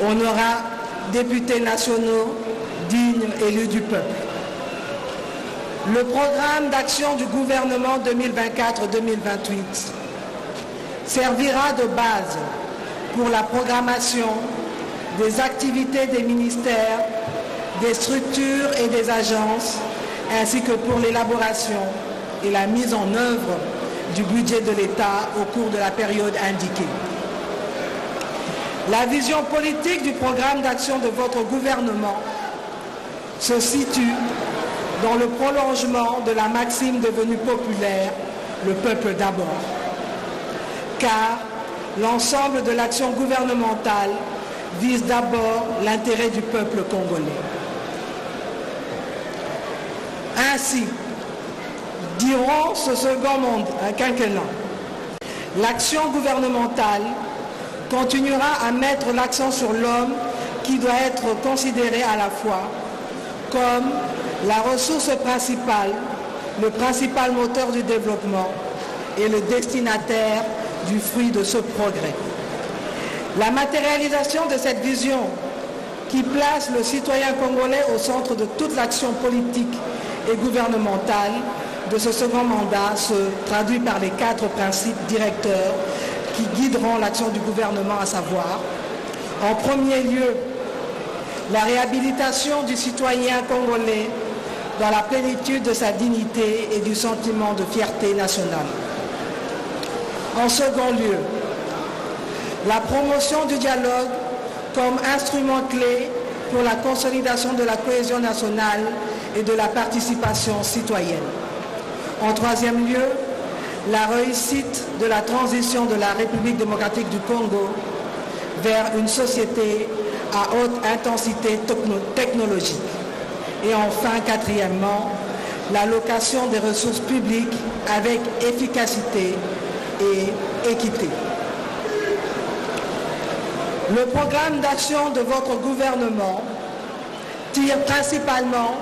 on aura députés nationaux dignes élus du peuple. Le programme d'action du gouvernement 2024-2028 servira de base pour la programmation des activités des ministères, des structures et des agences, ainsi que pour l'élaboration et la mise en œuvre du budget de l'État au cours de la période indiquée. La vision politique du programme d'action de votre gouvernement se situe dans le prolongement de la maxime devenue populaire, le peuple d'abord. Car l'ensemble de l'action gouvernementale vise d'abord l'intérêt du peuple congolais. Ainsi, durant ce second monde, un quinquennat, l'action gouvernementale continuera à mettre l'accent sur l'homme qui doit être considéré à la fois comme la ressource principale, le principal moteur du développement et le destinataire du fruit de ce progrès. La matérialisation de cette vision qui place le citoyen congolais au centre de toute l'action politique et gouvernementale de ce second mandat se traduit par les quatre principes directeurs qui guideront l'action du gouvernement, à savoir, en premier lieu, la réhabilitation du citoyen congolais dans la plénitude de sa dignité et du sentiment de fierté nationale. En second lieu, la promotion du dialogue comme instrument clé pour la consolidation de la cohésion nationale et de la participation citoyenne. En troisième lieu, la réussite de la transition de la République démocratique du Congo vers une société à haute intensité technologique. Et enfin, quatrièmement, l'allocation des ressources publiques avec efficacité et équité. Le programme d'action de votre gouvernement tire principalement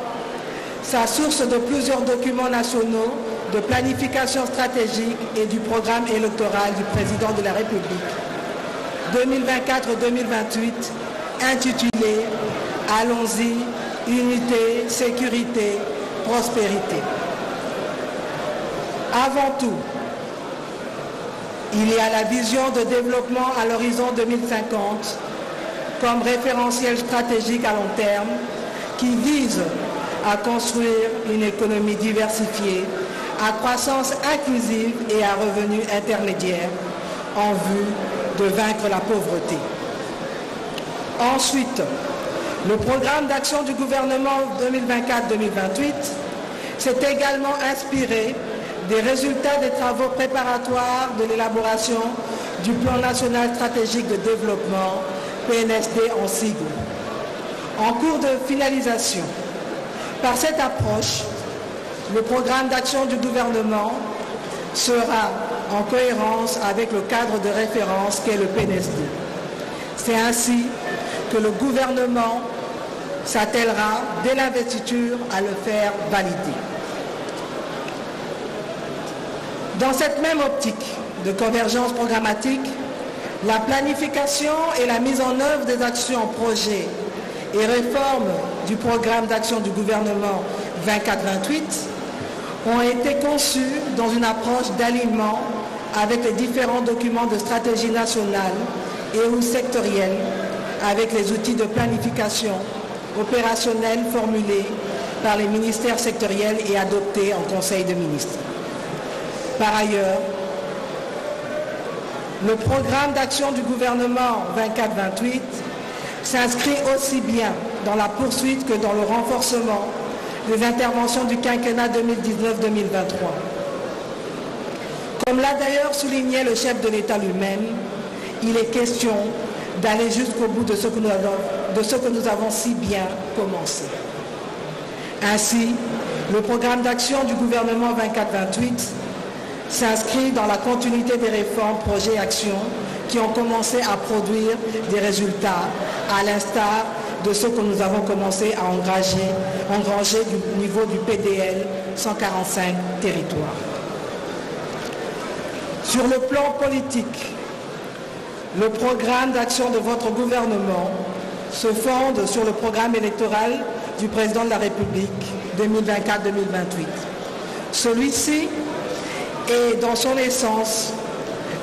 sa source de plusieurs documents nationaux de planification stratégique et du programme électoral du président de la République 2024-2028 intitulé Allons-y, unité, sécurité, prospérité. Avant tout, il y a la vision de développement à l'horizon 2050 comme référentiel stratégique à long terme qui vise à construire une économie diversifiée, à croissance inclusive et à revenus intermédiaires en vue de vaincre la pauvreté. Ensuite, le programme d'action du gouvernement 2024-2028 s'est également inspiré des résultats des travaux préparatoires de l'élaboration du plan national stratégique de développement, PNSD en sigle, en cours de finalisation. Par cette approche, le programme d'action du gouvernement sera en cohérence avec le cadre de référence qu'est le PNSD. C'est ainsi que le gouvernement s'attellera dès l'investiture à le faire valider. Dans cette même optique de convergence programmatique, la planification et la mise en œuvre des actions, projets et réformes du programme d'action du gouvernement 24-28 ont été conçues dans une approche d'alignement avec les différents documents de stratégie nationale et ou sectorielle, avec les outils de planification opérationnelle formulés par les ministères sectoriels et adoptés en Conseil de ministres. Par ailleurs, le programme d'action du gouvernement 24-28 s'inscrit aussi bien dans la poursuite que dans le renforcement des interventions du quinquennat 2019-2023. Comme l'a d'ailleurs souligné le chef de l'État lui-même, il est question d'aller jusqu'au bout de ce, que nous avons, si bien commencé. Ainsi, le programme d'action du gouvernement 24-28 s'inscrit dans la continuité des réformes, projets et actions qui ont commencé à produire des résultats, à l'instar de ce que nous avons commencé à engranger, engranger du niveau du PDL 145 territoires. Sur le plan politique, le programme d'action de votre gouvernement se fonde sur le programme électoral du président de la République 2024-2028. Celui-ci est dans son essence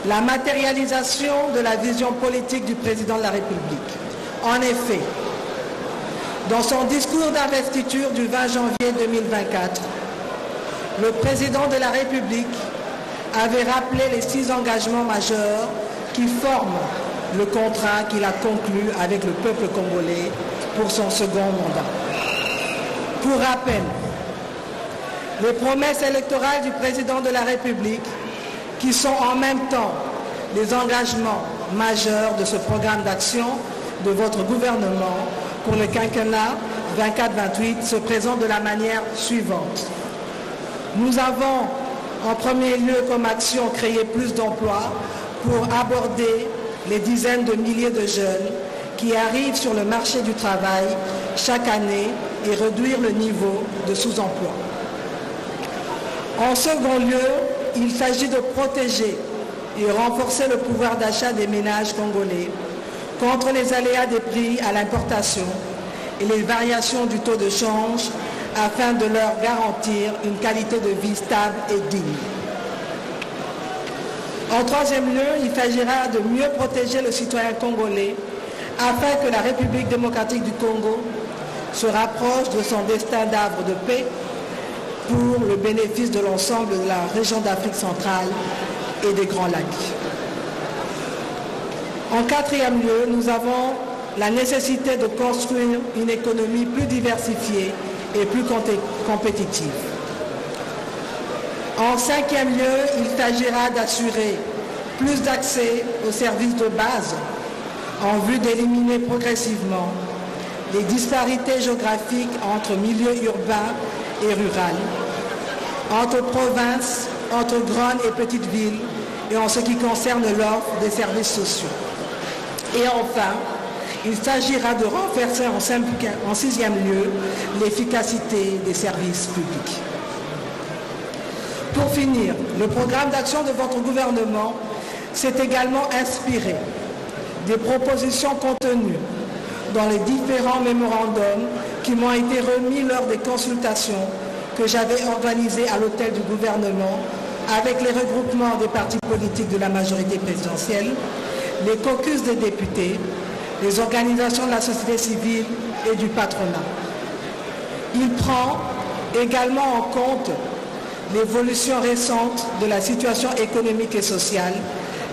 la matérialisation de la vision politique du président de la République. En effet, dans son discours d'investiture du 20 janvier 2024, le président de la République avait rappelé les six engagements majeurs qui forment le contrat qu'il a conclu avec le peuple congolais pour son second mandat. Pour rappel, les promesses électorales du président de la République, qui sont en même temps les engagements majeurs de ce programme d'action de votre gouvernement pour le quinquennat 24-28, se présentent de la manière suivante. Nous avons en premier lieu comme action créé plus d'emplois pour aborder les dizaines de milliers de jeunes qui arrivent sur le marché du travail chaque année et réduire le niveau de sous-emploi. En second lieu, il s'agit de protéger et renforcer le pouvoir d'achat des ménages congolais contre les aléas des prix à l'importation et les variations du taux de change afin de leur garantir une qualité de vie stable et digne. En troisième lieu, il s'agira de mieux protéger le citoyen congolais afin que la République démocratique du Congo se rapproche de son destin d'arbre de paix pour le bénéfice de l'ensemble de la région d'Afrique centrale et des Grands Lacs. En quatrième lieu, nous avons la nécessité de construire une économie plus diversifiée et plus compétitive. En cinquième lieu, il s'agira d'assurer plus d'accès aux services de base en vue d'éliminer progressivement les disparités géographiques entre milieux urbains et rural, entre provinces, entre grandes et petites villes et en ce qui concerne l'offre des services sociaux. Et enfin, il s'agira de renforcer en sixième lieu l'efficacité des services publics. Pour finir, le programme d'action de votre gouvernement s'est également inspiré des propositions contenues dans les différents mémorandums qui m'ont été remis lors des consultations que j'avais organisées à l'hôtel du gouvernement avec les regroupements des partis politiques de la majorité présidentielle, les caucus des députés, les organisations de la société civile et du patronat. Il prend également en compte l'évolution récente de la situation économique et sociale,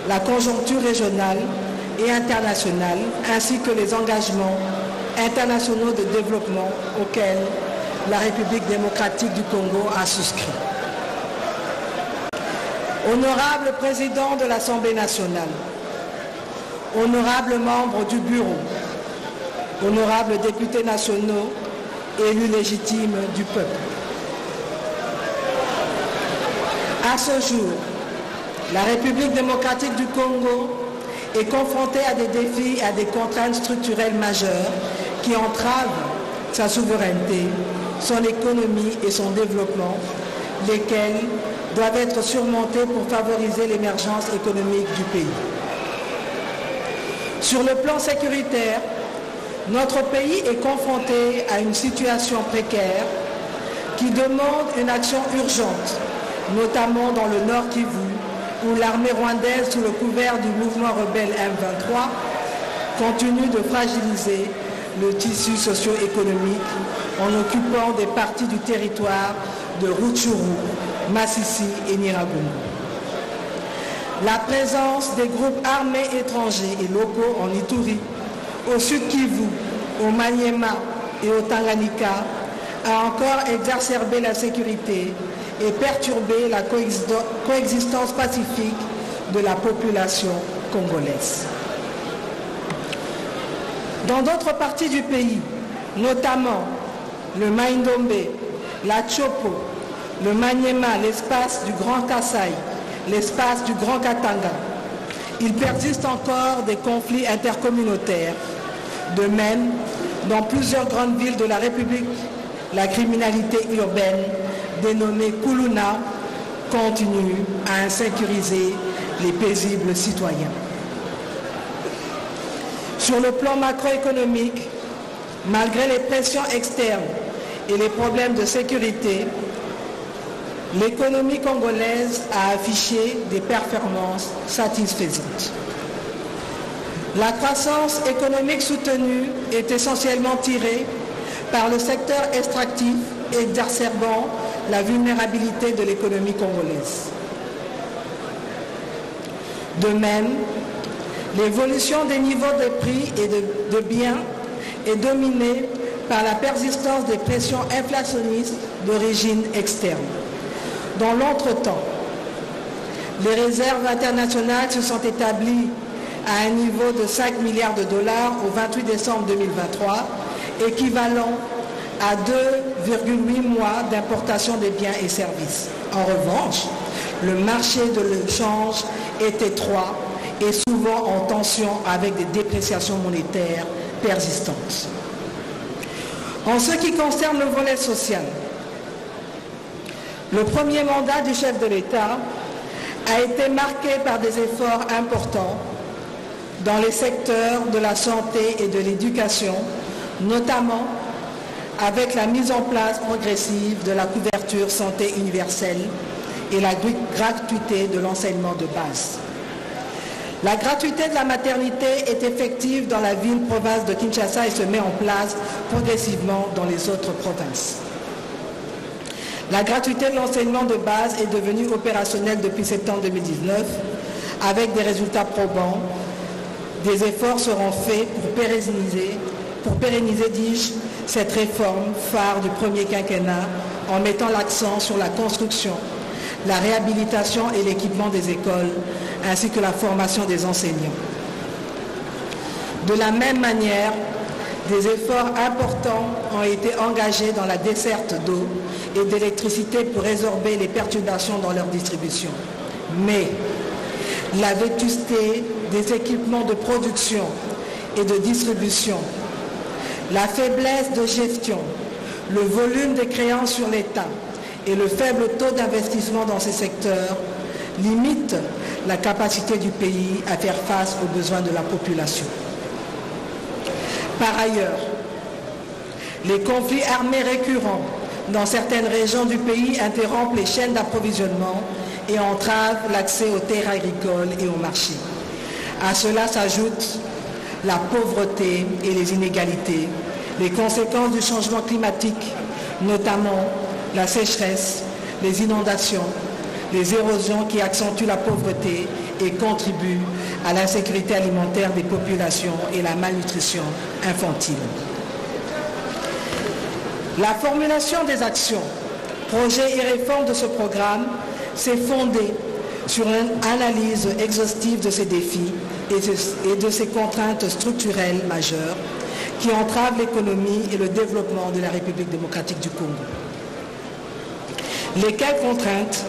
la conjoncture régionale et internationale, ainsi que les engagements internationaux de développement auxquels la République démocratique du Congo a souscrit. Honorable président de l'Assemblée nationale, honorables membres du bureau, honorables députés nationaux, élus légitimes du peuple. À ce jour, la République démocratique du Congo est confrontée à des défis et à des contraintes structurelles majeures qui entravent sa souveraineté, son économie et son développement, lesquels doivent être surmontés pour favoriser l'émergence économique du pays. Sur le plan sécuritaire, notre pays est confronté à une situation précaire qui demande une action urgente notamment dans le Nord Kivu, où l'armée rwandaise, sous le couvert du mouvement rebelle M23, continue de fragiliser le tissu socio-économique en occupant des parties du territoire de Rutshuru, Massissi et Niragungu. La présence des groupes armés étrangers et locaux en Ituri, au Sud Kivu, au Maniema et au Tanganyika a encore exacerbé la sécurité et perturber la coexistence pacifique de la population congolaise. Dans d'autres parties du pays, notamment le Maindombe, la Chopo, le Maniema, l'espace du Grand Kassai, l'espace du Grand Katanga, il persiste encore des conflits intercommunautaires. De même, dans plusieurs grandes villes de la République, la criminalité urbaine dénommée Kuluna continue à insécuriser les paisibles citoyens. Sur le plan macroéconomique, malgré les pressions externes et les problèmes de sécurité, l'économie congolaise a affiché des performances satisfaisantes. La croissance économique soutenue est essentiellement tirée par le secteur extractif exacerbant la vulnérabilité de l'économie congolaise. De même, l'évolution des niveaux de prix et de, biens est dominée par la persistance des pressions inflationnistes d'origine externe. Dans l'entretemps, les réserves internationales se sont établies à un niveau de 5 milliards de dollars au 28 décembre 2023, équivalent à 2,8 mois d'importation des biens et services. En revanche, le marché de l'échange est étroit et souvent en tension avec des dépréciations monétaires persistantes. En ce qui concerne le volet social, le premier mandat du chef de l'État a été marqué par des efforts importants dans les secteurs de la santé et de l'éducation, notamment avec la mise en place progressive de la couverture santé universelle et la gratuité de l'enseignement de base. La gratuité de la maternité est effective dans la ville-province de Kinshasa et se met en place progressivement dans les autres provinces. La gratuité de l'enseignement de base est devenue opérationnelle depuis septembre 2019 avec des résultats probants. Des efforts seront faits pour pérenniser, pour pérenniser, dis-je, cette réforme phare du premier quinquennat en mettant l'accent sur la construction, la réhabilitation et l'équipement des écoles, ainsi que la formation des enseignants. De la même manière, des efforts importants ont été engagés dans la desserte d'eau et d'électricité pour résorber les perturbations dans leur distribution. Mais la vétusté des équipements de production et de distribution, la faiblesse de gestion, le volume des créances sur l'État et le faible taux d'investissement dans ces secteurs limitent la capacité du pays à faire face aux besoins de la population. Par ailleurs, les conflits armés récurrents dans certaines régions du pays interrompent les chaînes d'approvisionnement et entravent l'accès aux terres agricoles et aux marchés. À cela s'ajoutent la pauvreté et les inégalités, les conséquences du changement climatique, notamment la sécheresse, les inondations, les érosions qui accentuent la pauvreté et contribuent à l'insécurité alimentaire des populations et la malnutrition infantile. La formulation des actions, projets et réformes de ce programme s'est fondée sur une analyse exhaustive de ces défis et de ces contraintes structurelles majeures qui entravent l'économie et le développement de la République démocratique du Congo. Lesquelles contraintes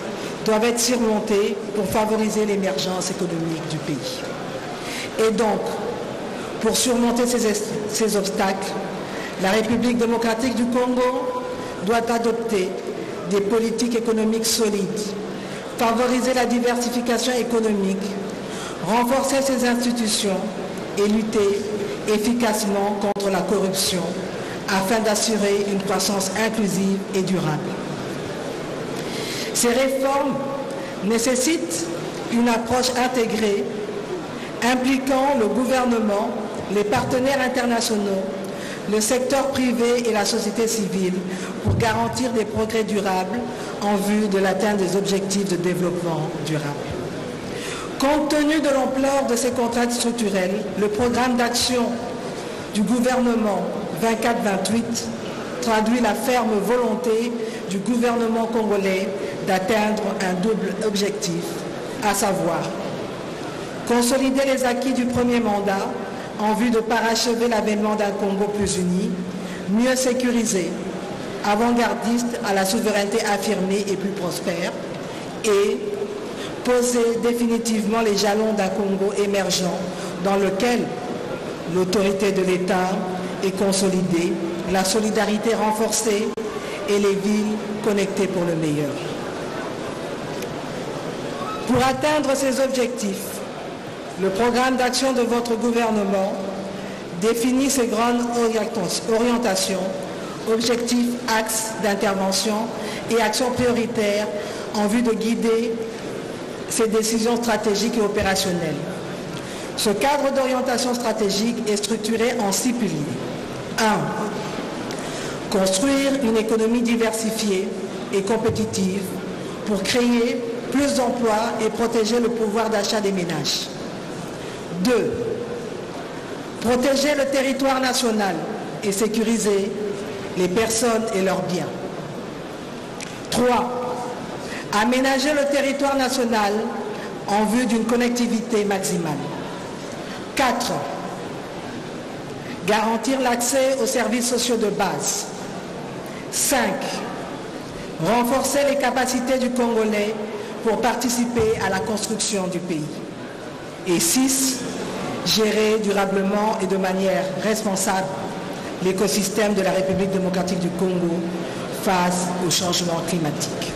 doivent être surmontées pour favoriser l'émergence économique du pays. Et donc, pour surmonter ces, ces obstacles, la République démocratique du Congo doit adopter des politiques économiques solides, favoriser la diversification économique, renforcer ses institutions et lutter efficacement contre la corruption afin d'assurer une croissance inclusive et durable. Ces réformes nécessitent une approche intégrée impliquant le gouvernement, les partenaires internationaux, le secteur privé et la société civile pour garantir des progrès durables en vue de l'atteinte des objectifs de développement durable. Compte tenu de l'ampleur de ces contraintes structurelles, le programme d'action du gouvernement 24-28 traduit la ferme volonté du gouvernement congolais d'atteindre un double objectif, à savoir consolider les acquis du premier mandat en vue de parachever l'avènement d'un Congo plus uni, mieux sécurisé, avant-gardiste à la souveraineté affirmée et plus prospère, et poser définitivement les jalons d'un Congo émergent dans lequel l'autorité de l'État et consolidée, la solidarité renforcée et les villes connectées pour le meilleur. Pour atteindre ces objectifs, le programme d'action de votre gouvernement définit ses grandes orientations, objectifs, axes d'intervention et actions prioritaires en vue de guider ses décisions stratégiques et opérationnelles. Ce cadre d'orientation stratégique est structuré en six piliers. 1. Construire une économie diversifiée et compétitive pour créer plus d'emplois et protéger le pouvoir d'achat des ménages. 2. Protéger le territoire national et sécuriser les personnes et leurs biens. 3. Aménager le territoire national en vue d'une connectivité maximale. 4. Garantir l'accès aux services sociaux de base. 5. Renforcer les capacités du Congolais pour participer à la construction du pays. Et 6. Gérer durablement et de manière responsable l'écosystème de la République démocratique du Congo face au changement climatique.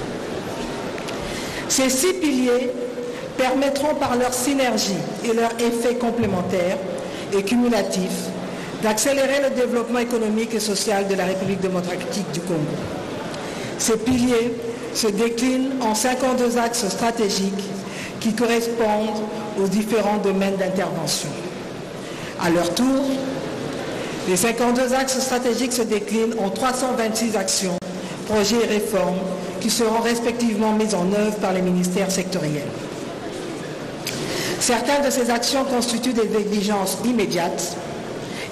Ces six piliers permettront par leur synergie et leur effet complémentaire et cumulatif d'accélérer le développement économique et social de la République démocratique du Congo. Ces piliers se déclinent en 52 axes stratégiques qui correspondent aux différents domaines d'intervention. À leur tour, les 52 axes stratégiques se déclinent en 326 actions, projets et réformes qui seront respectivement mises en œuvre par les ministères sectoriels. Certaines de ces actions constituent des exigences immédiates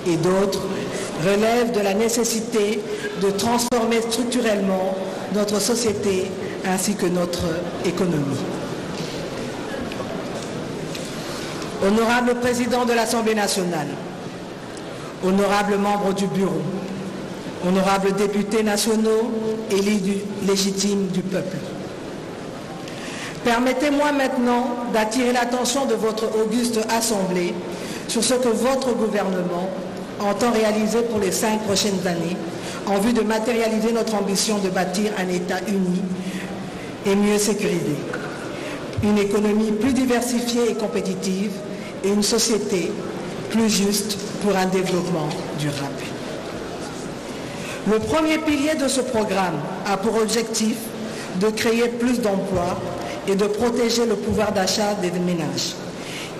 et d'autres relèvent de la nécessité de transformer structurellement notre société ainsi que notre économie. Honorable président de l'Assemblée nationale, honorables membres du bureau, honorables députés nationaux, élus légitimes du peuple. Permettez-moi maintenant d'attirer l'attention de votre auguste Assemblée sur ce que votre gouvernement entend réaliser pour les cinq prochaines années en vue de matérialiser notre ambition de bâtir un État uni et mieux sécurisé, une économie plus diversifiée et compétitive et une société plus juste pour un développement durable. Le premier pilier de ce programme a pour objectif de créer plus d'emplois et de protéger le pouvoir d'achat des ménages.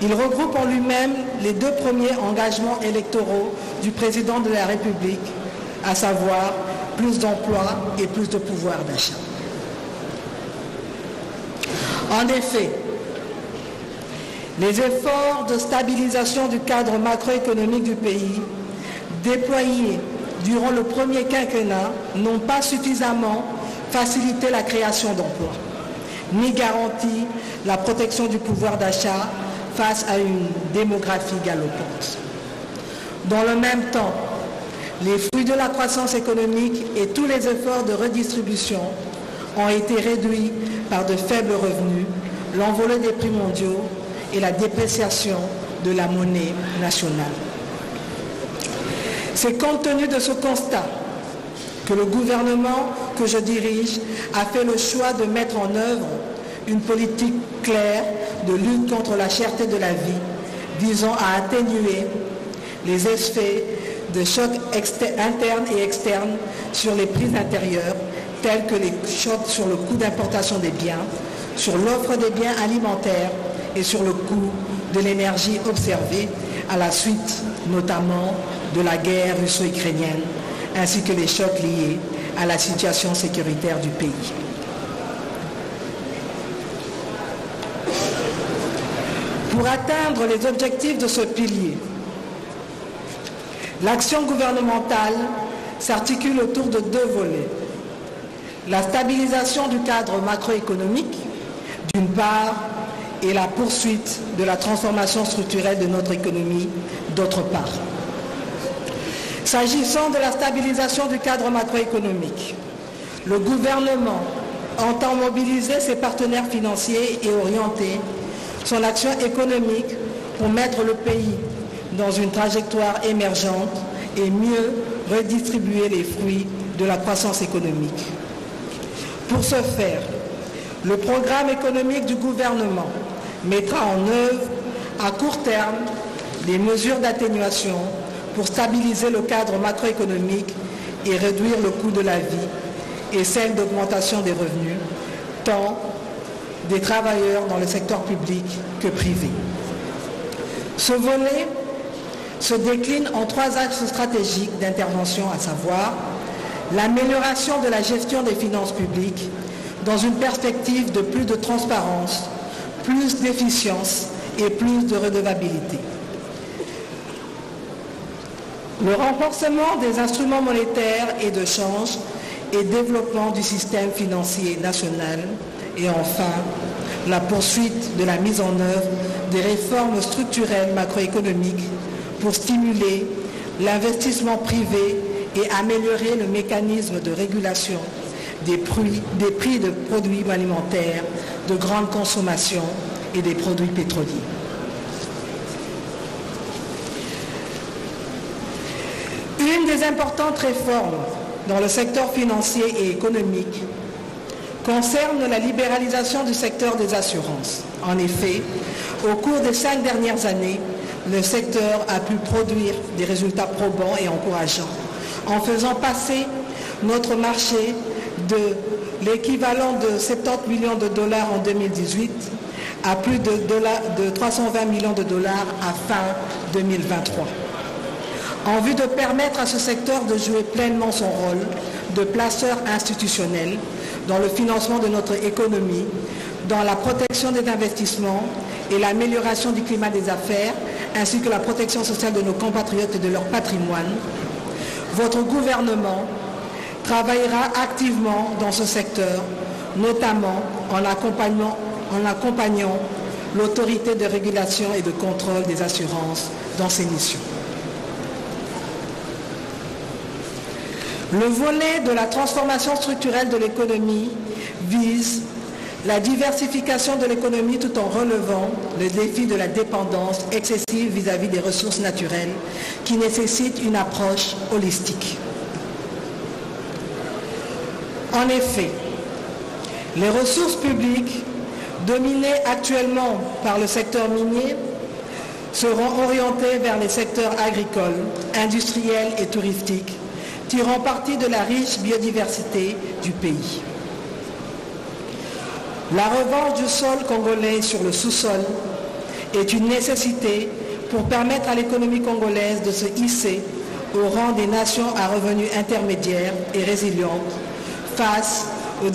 Il regroupe en lui-même les deux premiers engagements électoraux du président de la République, à savoir plus d'emplois et plus de pouvoir d'achat. En effet, les efforts de stabilisation du cadre macroéconomique du pays déployés durant le premier quinquennat n'ont pas suffisamment facilité la création d'emplois, ni garanti la protection du pouvoir d'achat face à une démographie galopante. Dans le même temps, les fruits de la croissance économique et tous les efforts de redistribution ont été réduits par de faibles revenus, l'envolée des prix mondiaux et la dépréciation de la monnaie nationale. C'est compte tenu de ce constat que le gouvernement que je dirige a fait le choix de mettre en œuvre une politique claire de lutte contre la cherté de la vie visant à atténuer les effets de chocs internes et externes sur les prix intérieurs tels que les chocs sur le coût d'importation des biens, sur l'offre des biens alimentaires et sur le coût de l'énergie observée à la suite notamment de la guerre russo-ukrainienne ainsi que les chocs liés à la situation sécuritaire du pays. Pour atteindre les objectifs de ce pilier, l'action gouvernementale s'articule autour de deux volets. La stabilisation du cadre macroéconomique, d'une part, et la poursuite de la transformation structurelle de notre économie, d'autre part. S'agissant de la stabilisation du cadre macroéconomique, le gouvernement entend mobiliser ses partenaires financiers et orienter son action économique pour mettre le pays dans une trajectoire émergente et mieux redistribuer les fruits de la croissance économique. Pour ce faire, le programme économique du gouvernement mettra en œuvre à court terme des mesures d'atténuation pour stabiliser le cadre macroéconomique et réduire le coût de la vie et celle d'augmentation des revenus, tant des travailleurs dans le secteur public que privé. Ce volet se décline en trois axes stratégiques d'intervention, à savoir l'amélioration de la gestion des finances publiques dans une perspective de plus de transparence, plus d'efficience et plus de redevabilité. Le renforcement des instruments monétaires et de change et développement du système financier national et enfin la poursuite de la mise en œuvre des réformes structurelles macroéconomiques pour stimuler l'investissement privé et améliorer le mécanisme de régulation des prix, des de produits alimentaires de grande consommation et des produits pétroliers. Une des importantes réformes dans le secteur financier et économique concerne la libéralisation du secteur des assurances. En effet, au cours des cinq dernières années, le secteur a pu produire des résultats probants et encourageants en faisant passer notre marché de l'équivalent de 70 millions de dollars en 2018 à plus de, de 320 millions de dollars à fin 2023. En vue de permettre à ce secteur de jouer pleinement son rôle de placeur institutionnel dans le financement de notre économie, dans la protection des investissements et l'amélioration du climat des affaires, ainsi que la protection sociale de nos compatriotes et de leur patrimoine, votre gouvernement travaillera activement dans ce secteur, notamment en accompagnant, l'autorité de régulation et de contrôle des assurances dans ses missions. Le volet de la transformation structurelle de l'économie vise la diversification de l'économie tout en relevant le défi de la dépendance excessive vis-à-vis -vis des ressources naturelles qui nécessite une approche holistique. En effet, les ressources publiques dominées actuellement par le secteur minier seront orientées vers les secteurs agricoles, industriels et touristiques, tirant parti de la riche biodiversité du pays. La revanche du sol congolais sur le sous-sol est une nécessité pour permettre à l'économie congolaise de se hisser au rang des nations à revenus intermédiaires et résilientes face aux,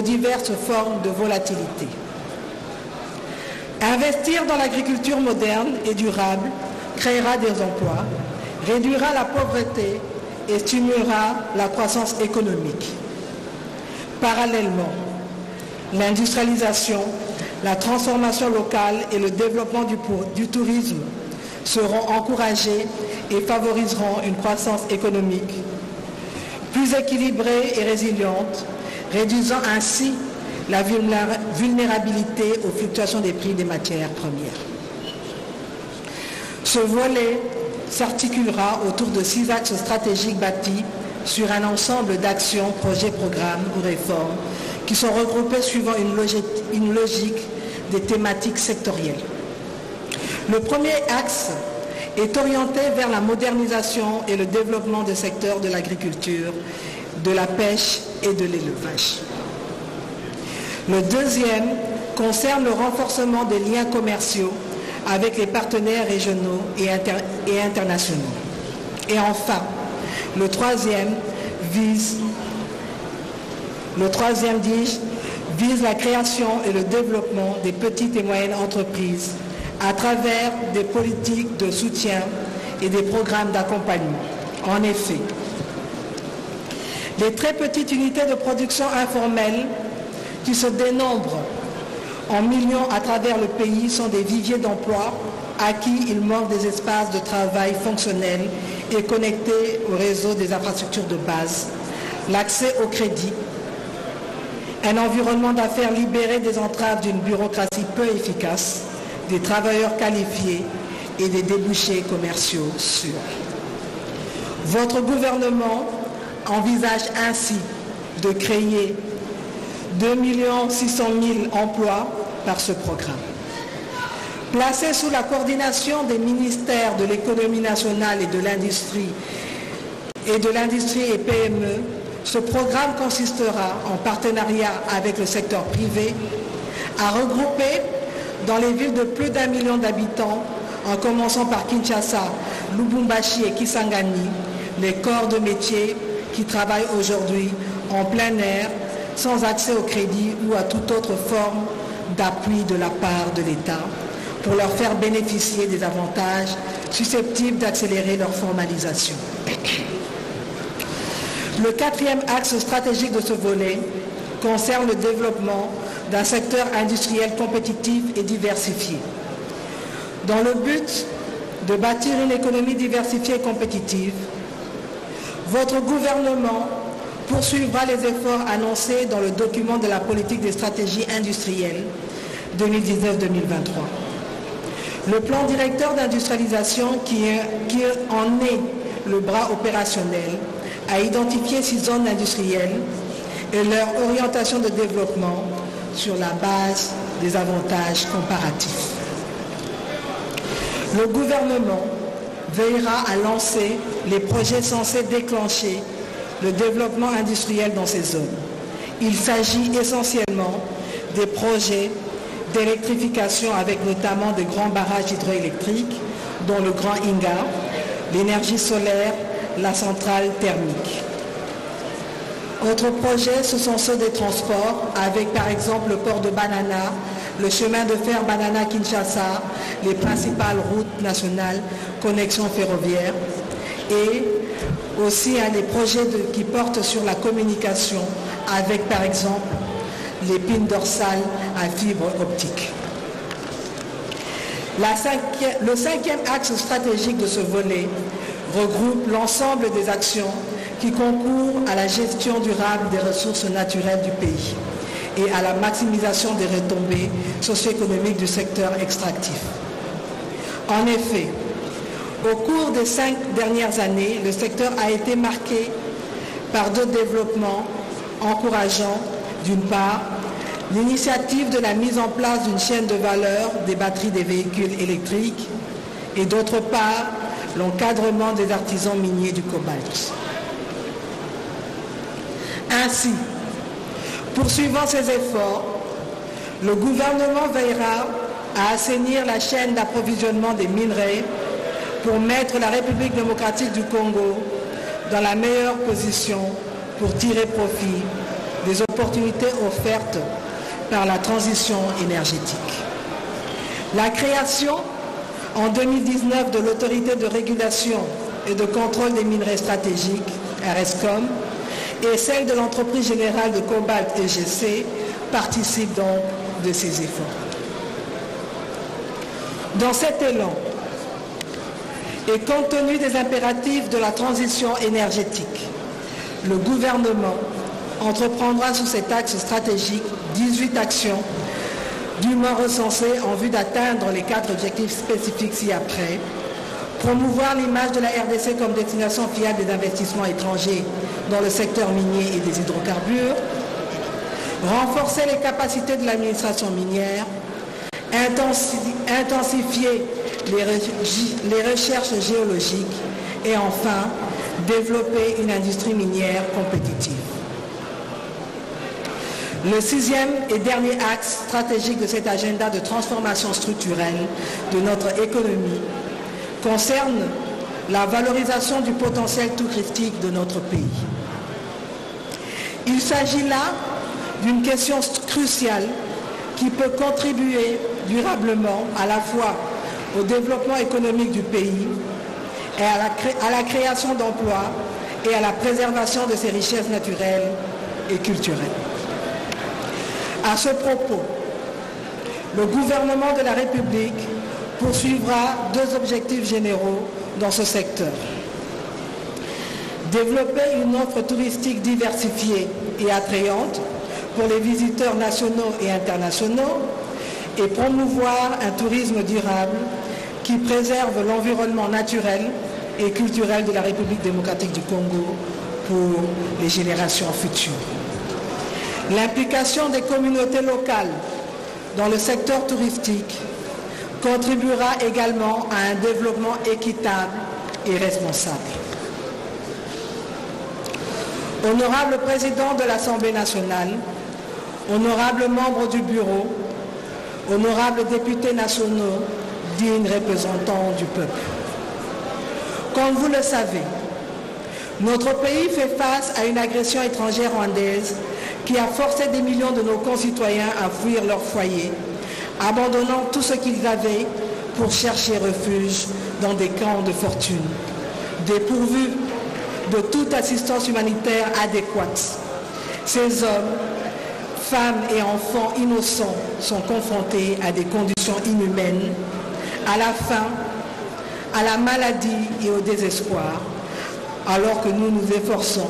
diverses formes de volatilité. Investir dans l'agriculture moderne et durable créera des emplois, réduira la pauvreté et stimulera la croissance économique. Parallèlement, l'industrialisation, la transformation locale et le développement du, tourisme seront encouragés et favoriseront une croissance économique plus équilibrée et résiliente, réduisant ainsi la vulnérabilité aux fluctuations des prix des matières premières. Ce volet s'articulera autour de six axes stratégiques bâtis sur un ensemble d'actions, projets, programmes ou réformes qui sont regroupés suivant une logique, des thématiques sectorielles. Le premier axe est orienté vers la modernisation et le développement des secteurs de l'agriculture, de la pêche et de l'élevage. Le deuxième concerne le renforcement des liens commerciaux avec les partenaires régionaux et, et internationaux. Et enfin, le troisième vise le troisième dis, vise la création et le développement des petites et moyennes entreprises à travers des politiques de soutien et des programmes d'accompagnement. En effet, les très petites unités de production informelles qui se dénombrent en millions à travers le pays sont des viviers d'emploi à qui il manque des espaces de travail fonctionnels et connectés au réseau des infrastructures de base, l'accès au crédit, un environnement d'affaires libéré des entraves d'une bureaucratie peu efficace, des travailleurs qualifiés et des débouchés commerciaux sûrs. Votre gouvernement envisage ainsi de créer 2 600 000 emplois par ce programme. Placé sous la coordination des ministères de l'économie nationale et de l'industrie et de l'industrie et PME, ce programme consistera, en partenariat avec le secteur privé, à regrouper dans les villes de plus d'un million d'habitants, en commençant par Kinshasa, Lubumbashi et Kisangani, les corps de métier qui travaillent aujourd'hui en plein air, sans accès au crédit ou à toute autre forme d'appui de la part de l'État pour leur faire bénéficier des avantages susceptibles d'accélérer leur formalisation. Le quatrième axe stratégique de ce volet concerne le développement d'un secteur industriel compétitif et diversifié. Dans le but de bâtir une économie diversifiée et compétitive, votre gouvernement poursuivra les efforts annoncés dans le document de la politique des stratégies industrielles 2019-2023. Le plan directeur d'industrialisation qui, qui, en est le bras opérationnel a identifié six zones industrielles et leur orientation de développement sur la base des avantages comparatifs. Le gouvernement veillera à lancer les projets censés déclencher le développement industriel dans ces zones. Il s'agit essentiellement des projets d'électrification avec notamment de grands barrages hydroélectriques, dont le Grand Inga, l'énergie solaire, la centrale thermique. Autres projets, ce sont ceux des transports, avec par exemple le port de Banana, le chemin de fer Banana-Kinshasa, les principales routes nationales, connexions ferroviaires, et aussi des projets qui portent sur la communication, avec par exemple les pines dorsales à fibre optique. le cinquième axe stratégique de ce volet regroupe l'ensemble des actions qui concourent à la gestion durable des ressources naturelles du pays et à la maximisation des retombées socio-économiques du secteur extractif. En effet, au cours des cinq dernières années, le secteur a été marqué par deux développements encourageants. D'une part, l'initiative de la mise en place d'une chaîne de valeur des batteries des véhicules électriques et d'autre part, l'encadrement des artisans miniers du cobalt. Ainsi, poursuivant ces efforts, le gouvernement veillera à assainir la chaîne d'approvisionnement des minerais pour mettre la République démocratique du Congo dans la meilleure position pour tirer profit des opportunités offertes par la transition énergétique. La création en 2019 de l'autorité de régulation et de contrôle des minerais stratégiques, RSCOM, et celle de l'entreprise générale de cobalt TGC participe donc de ces efforts. Dans cet élan, et compte tenu des impératifs de la transition énergétique, le gouvernement entreprendra sous cet axe stratégique 18 actions dûment recensées en vue d'atteindre les quatre objectifs spécifiques ci-après. Promouvoir l'image de la RDC comme destination fiable des investissements étrangers dans le secteur minier et des hydrocarbures. Renforcer les capacités de l'administration minière. Intensifier les recherches géologiques. Et enfin, développer une industrie minière compétitive. Le sixième et dernier axe stratégique de cet agenda de transformation structurelle de notre économie concerne la valorisation du potentiel touristique de notre pays. Il s'agit là d'une question cruciale qui peut contribuer durablement à la fois au développement économique du pays et à la création d'emplois et à la préservation de ses richesses naturelles et culturelles. À ce propos, le gouvernement de la République poursuivra deux objectifs généraux dans ce secteur. Développer une offre touristique diversifiée et attrayante pour les visiteurs nationaux et internationaux et promouvoir un tourisme durable qui préserve l'environnement naturel et culturelle de la République démocratique du Congo pour les générations futures. L'implication des communautés locales dans le secteur touristique contribuera également à un développement équitable et responsable. Honorable président de l'Assemblée nationale, honorables membres du bureau, honorables députés nationaux, dignes représentants du peuple. Comme vous le savez, notre pays fait face à une agression étrangère rwandaise qui a forcé des millions de nos concitoyens à fuir leur foyer, abandonnant tout ce qu'ils avaient pour chercher refuge dans des camps de fortune, dépourvus de toute assistance humanitaire adéquate. Ces hommes, femmes et enfants innocents sont confrontés à des conditions inhumaines, à la faim, à la maladie et au désespoir, alors que nous nous efforçons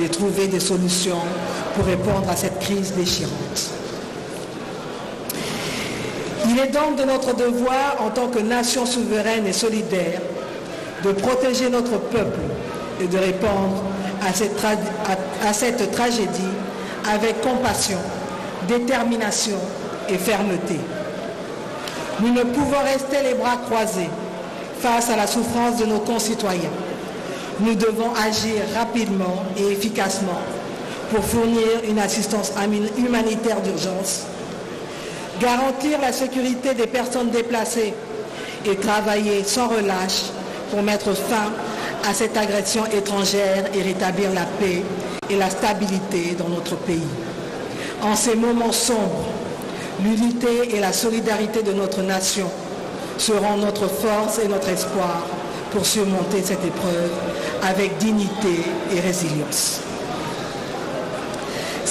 de trouver des solutions répondre à cette crise déchirante. Il est donc de notre devoir en tant que nation souveraine et solidaire de protéger notre peuple et de répondre à cette tragédie avec compassion, détermination et fermeté. Nous ne pouvons rester les bras croisés face à la souffrance de nos concitoyens. Nous devons agir rapidement et efficacement pour fournir une assistance humanitaire d'urgence, garantir la sécurité des personnes déplacées et travailler sans relâche pour mettre fin à cette agression étrangère et rétablir la paix et la stabilité dans notre pays. En ces moments sombres, l'unité et la solidarité de notre nation seront notre force et notre espoir pour surmonter cette épreuve avec dignité et résilience.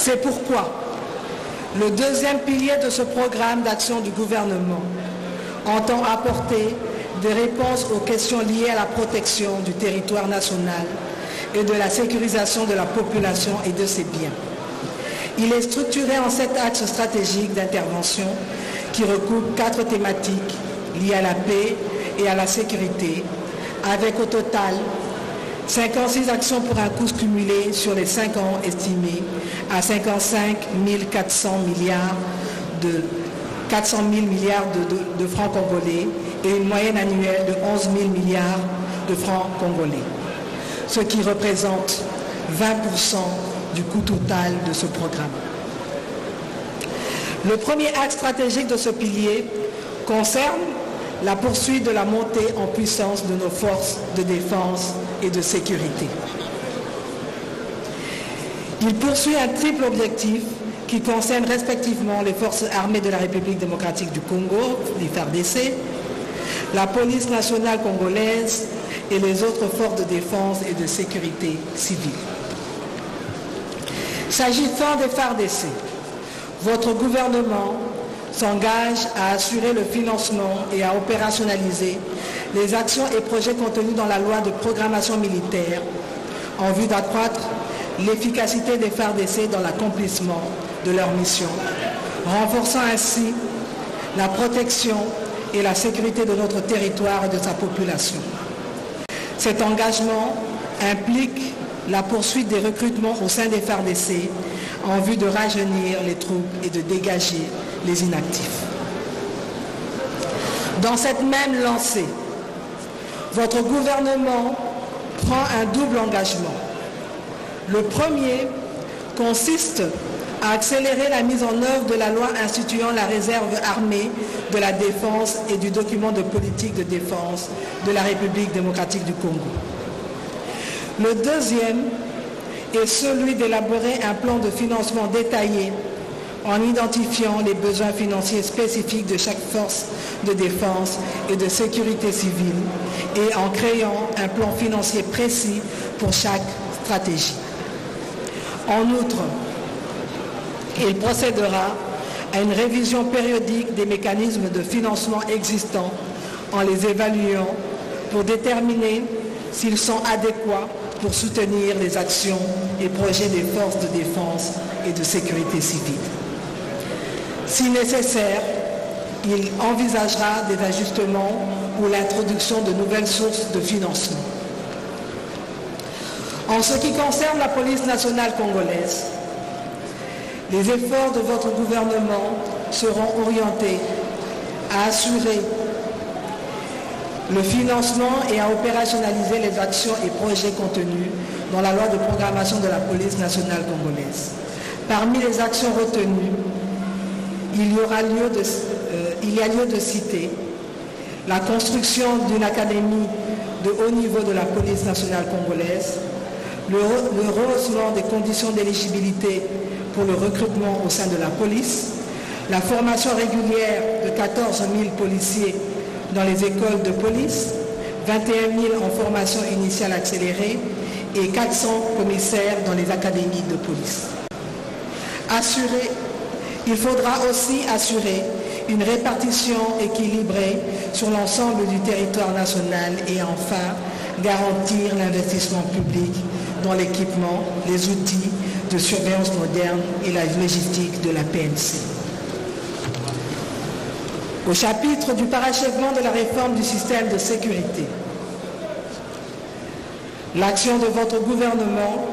C'est pourquoi le deuxième pilier de ce programme d'action du gouvernement entend apporter des réponses aux questions liées à la protection du territoire national et de la sécurisation de la population et de ses biens. Il est structuré en sept axes stratégiques d'intervention qui recoupent quatre thématiques liées à la paix et à la sécurité, avec au total 56 actions pour un coût cumulé sur les 5 ans estimé à 55 400 milliards de 400 000 milliards de, de, francs congolais et une moyenne annuelle de 11 000 milliards de francs congolais, ce qui représente 20% du coût total de ce programme. Le premier axe stratégique de ce pilier concerne la poursuite de la montée en puissance de nos forces de défense et de sécurité. Il poursuit un triple objectif qui concerne respectivement les forces armées de la République démocratique du Congo, les FARDC, la police nationale congolaise et les autres forces de défense et de sécurité civile. S'agissant des FARDC, votre gouvernement s'engage à assurer le financement et à opérationnaliser les actions et projets contenus dans la loi de programmation militaire en vue d'accroître l'efficacité des FARDC dans l'accomplissement de leur mission, renforçant ainsi la protection et la sécurité de notre territoire et de sa population. Cet engagement implique la poursuite des recrutements au sein des FARDC en vue de rajeunir les troupes et de dégager les inactifs. Dans cette même lancée, votre gouvernement prend un double engagement. Le premier consiste à accélérer la mise en œuvre de la loi instituant la réserve armée de la défense et du document de politique de défense de la République démocratique du Congo. Le deuxième est celui d'élaborer un plan de financement détaillé en identifiant les besoins financiers spécifiques de chaque force de défense et de sécurité civile et en créant un plan financier précis pour chaque stratégie. En outre, il procédera à une révision périodique des mécanismes de financement existants en les évaluant pour déterminer s'ils sont adéquats pour soutenir les actions et projets des forces de défense et de sécurité civile. Si nécessaire, il envisagera des ajustements ou l'introduction de nouvelles sources de financement. En ce qui concerne la police nationale congolaise, les efforts de votre gouvernement seront orientés à assurer le financement et à opérationnaliser les actions et projets contenus dans la loi de programmation de la police nationale congolaise. Parmi les actions retenues, il y, aura lieu de, euh, il y a lieu de citer la construction d'une académie de haut niveau de la police nationale congolaise, le, le rehaussement des conditions d'éligibilité pour le recrutement au sein de la police, la formation régulière de 14 000 policiers dans les écoles de police, 21 000 en formation initiale accélérée et 400 commissaires dans les académies de police. Il faudra aussi assurer une répartition équilibrée sur l'ensemble du territoire national et enfin garantir l'investissement public dans l'équipement, les outils de surveillance moderne et la logistique de la PNC. Au chapitre du parachèvement de la réforme du système de sécurité, l'action de votre gouvernement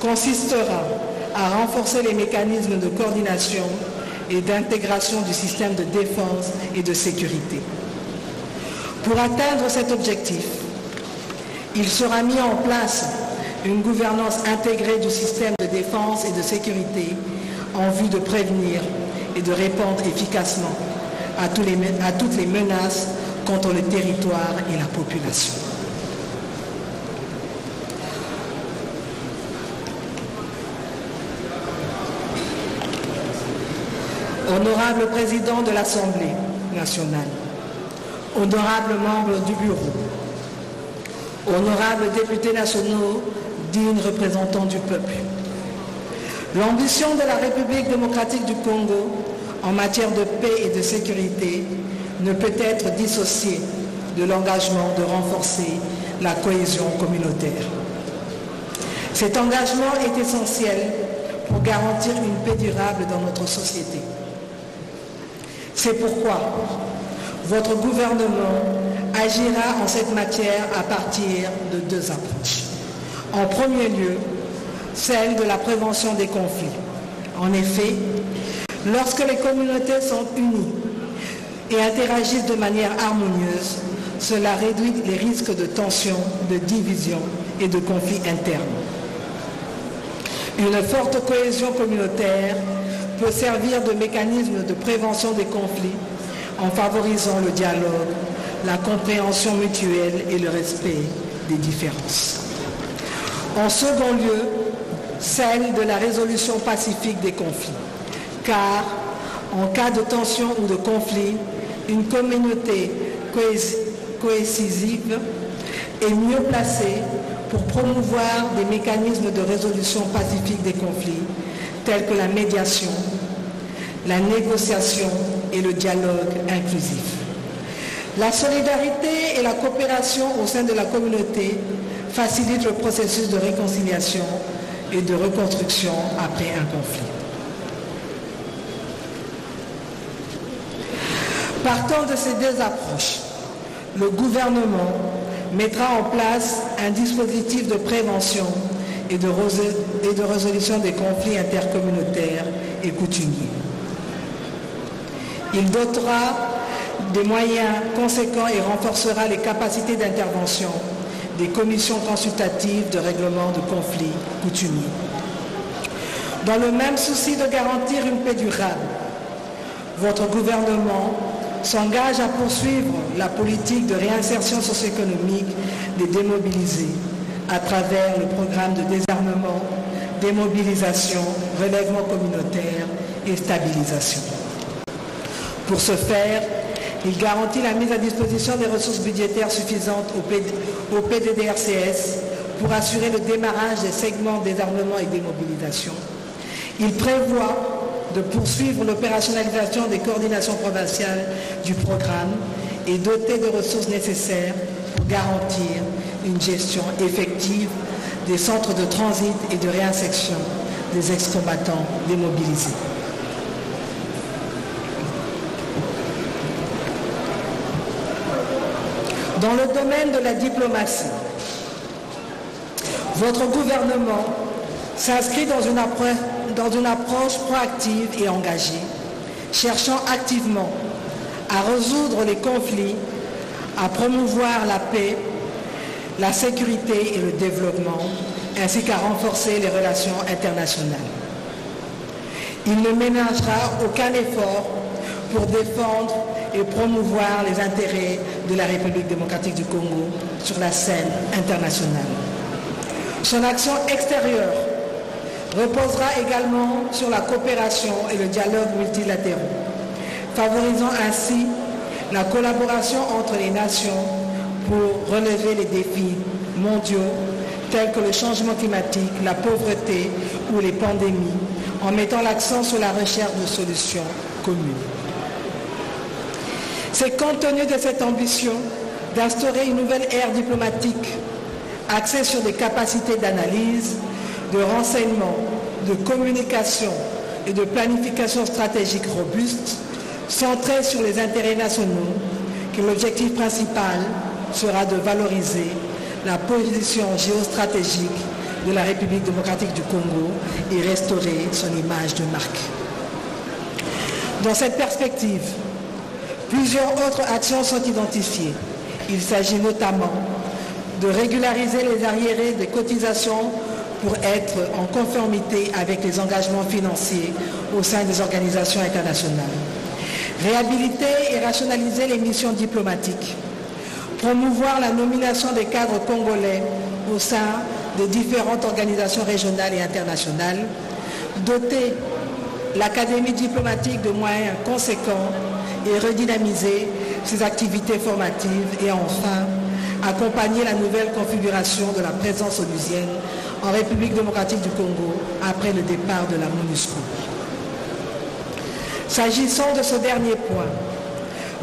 consistera à renforcer les mécanismes de coordination et d'intégration du système de défense et de sécurité. Pour atteindre cet objectif, il sera mis en place une gouvernance intégrée du système de défense et de sécurité en vue de prévenir et de répondre efficacement à, toutes les menaces contre le territoire et la population. Honorable président de l'Assemblée nationale, honorables membres du bureau, honorables députés nationaux, dignes représentants du peuple. L'ambition de la République démocratique du Congo en matière de paix et de sécurité ne peut être dissociée de l'engagement de renforcer la cohésion communautaire. Cet engagement est essentiel pour garantir une paix durable dans notre société. C'est pourquoi votre gouvernement agira en cette matière à partir de deux approches. En premier lieu, celle de la prévention des conflits. En effet, lorsque les communautés sont unies et interagissent de manière harmonieuse, cela réduit les risques de tension, de division et de conflits internes. Une forte cohésion communautaire peut servir de mécanisme de prévention des conflits en favorisant le dialogue, la compréhension mutuelle et le respect des différences. En second lieu, celle de la résolution pacifique des conflits. Car en cas de tension ou de conflit, une communauté cohésive est mieux placée pour promouvoir des mécanismes de résolution pacifique des conflits tels que la médiation, la négociation et le dialogue inclusif. La solidarité et la coopération au sein de la communauté facilitent le processus de réconciliation et de reconstruction après un conflit. Partant de ces deux approches, le gouvernement mettra en place un dispositif de prévention et de, résolution des conflits intercommunautaires et coutumiers. Il dotera des moyens conséquents et renforcera les capacités d'intervention des commissions consultatives de règlement de conflits coutumiers. Dans le même souci de garantir une paix durable, votre gouvernement s'engage à poursuivre la politique de réinsertion socio-économique des démobilisés à travers le programme de désarmement, démobilisation, relèvement communautaire et stabilisation. Pour ce faire, il garantit la mise à disposition des ressources budgétaires suffisantes au, PDDRCS pour assurer le démarrage des segments désarmement et démobilisation. Il prévoit de poursuivre l'opérationnalisation des coordinations provinciales du programme et doter de ressources nécessaires pour garantir une gestion effective des centres de transit et de réinsertion des ex-combattants démobilisés. Dans le domaine de la diplomatie, Votre gouvernement s'inscrit dans une, approche proactive et engagée, cherchant activement à résoudre les conflits, à promouvoir la paix, la sécurité et le développement, ainsi qu'à renforcer les relations internationales. Il ne ménagera aucun effort pour défendre et promouvoir les intérêts de la République démocratique du Congo sur la scène internationale. Son action extérieure reposera également sur la coopération et le dialogue multilatéraux, favorisant ainsi la collaboration entre les nations pour relever les défis mondiaux tels que le changement climatique, la pauvreté ou les pandémies, en mettant l'accent sur la recherche de solutions communes. C'est compte tenu de cette ambition d'instaurer une nouvelle ère diplomatique axée sur des capacités d'analyse, de renseignement, de communication et de planification stratégique robuste, centrée sur les intérêts nationaux, que l'objectif principal sera de valoriser la position géostratégique de la République démocratique du Congo et restaurer son image de marque. Dans cette perspective, Plusieurs autres actions sont identifiées. Il s'agit notamment de régulariser les arriérés des cotisations pour être en conformité avec les engagements financiers au sein des organisations internationales. Réhabiliter et rationaliser les missions diplomatiques. Promouvoir la nomination des cadres congolais au sein des différentes organisations régionales et internationales. Doter l'Académie diplomatique de moyens conséquents et redynamiser ses activités formatives et enfin accompagner la nouvelle configuration de la présence onusienne en République démocratique du Congo après le départ de la MONUSCO. S'agissant de ce dernier point,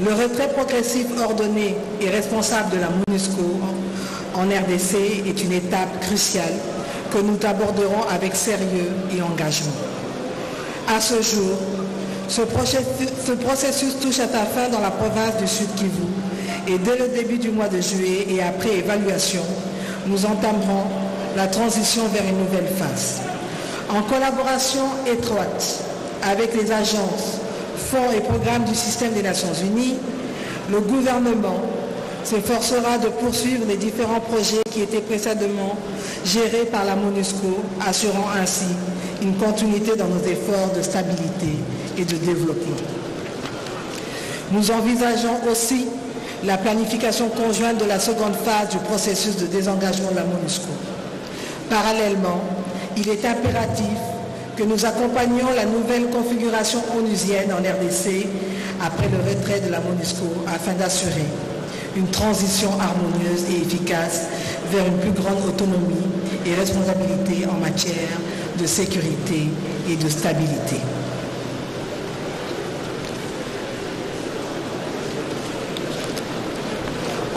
le retrait progressif ordonné et responsable de la MONUSCO en RDC est une étape cruciale que nous aborderons avec sérieux et engagement. À ce jour, ce processus, touche à sa fin dans la province du Sud Kivu et dès le début du mois de juillet et après évaluation, nous entamerons la transition vers une nouvelle phase. En collaboration étroite avec les agences, fonds et programmes du système des Nations Unies, le gouvernement s'efforcera de poursuivre les différents projets qui étaient précédemment gérés par la MONUSCO, assurant ainsi une continuité dans nos efforts de stabilité de développement. Nous envisageons aussi la planification conjointe de la seconde phase du processus de désengagement de la MONUSCO. Parallèlement, il est impératif que nous accompagnions la nouvelle configuration onusienne en RDC après le retrait de la MONUSCO afin d'assurer une transition harmonieuse et efficace vers une plus grande autonomie et responsabilité en matière de sécurité et de stabilité.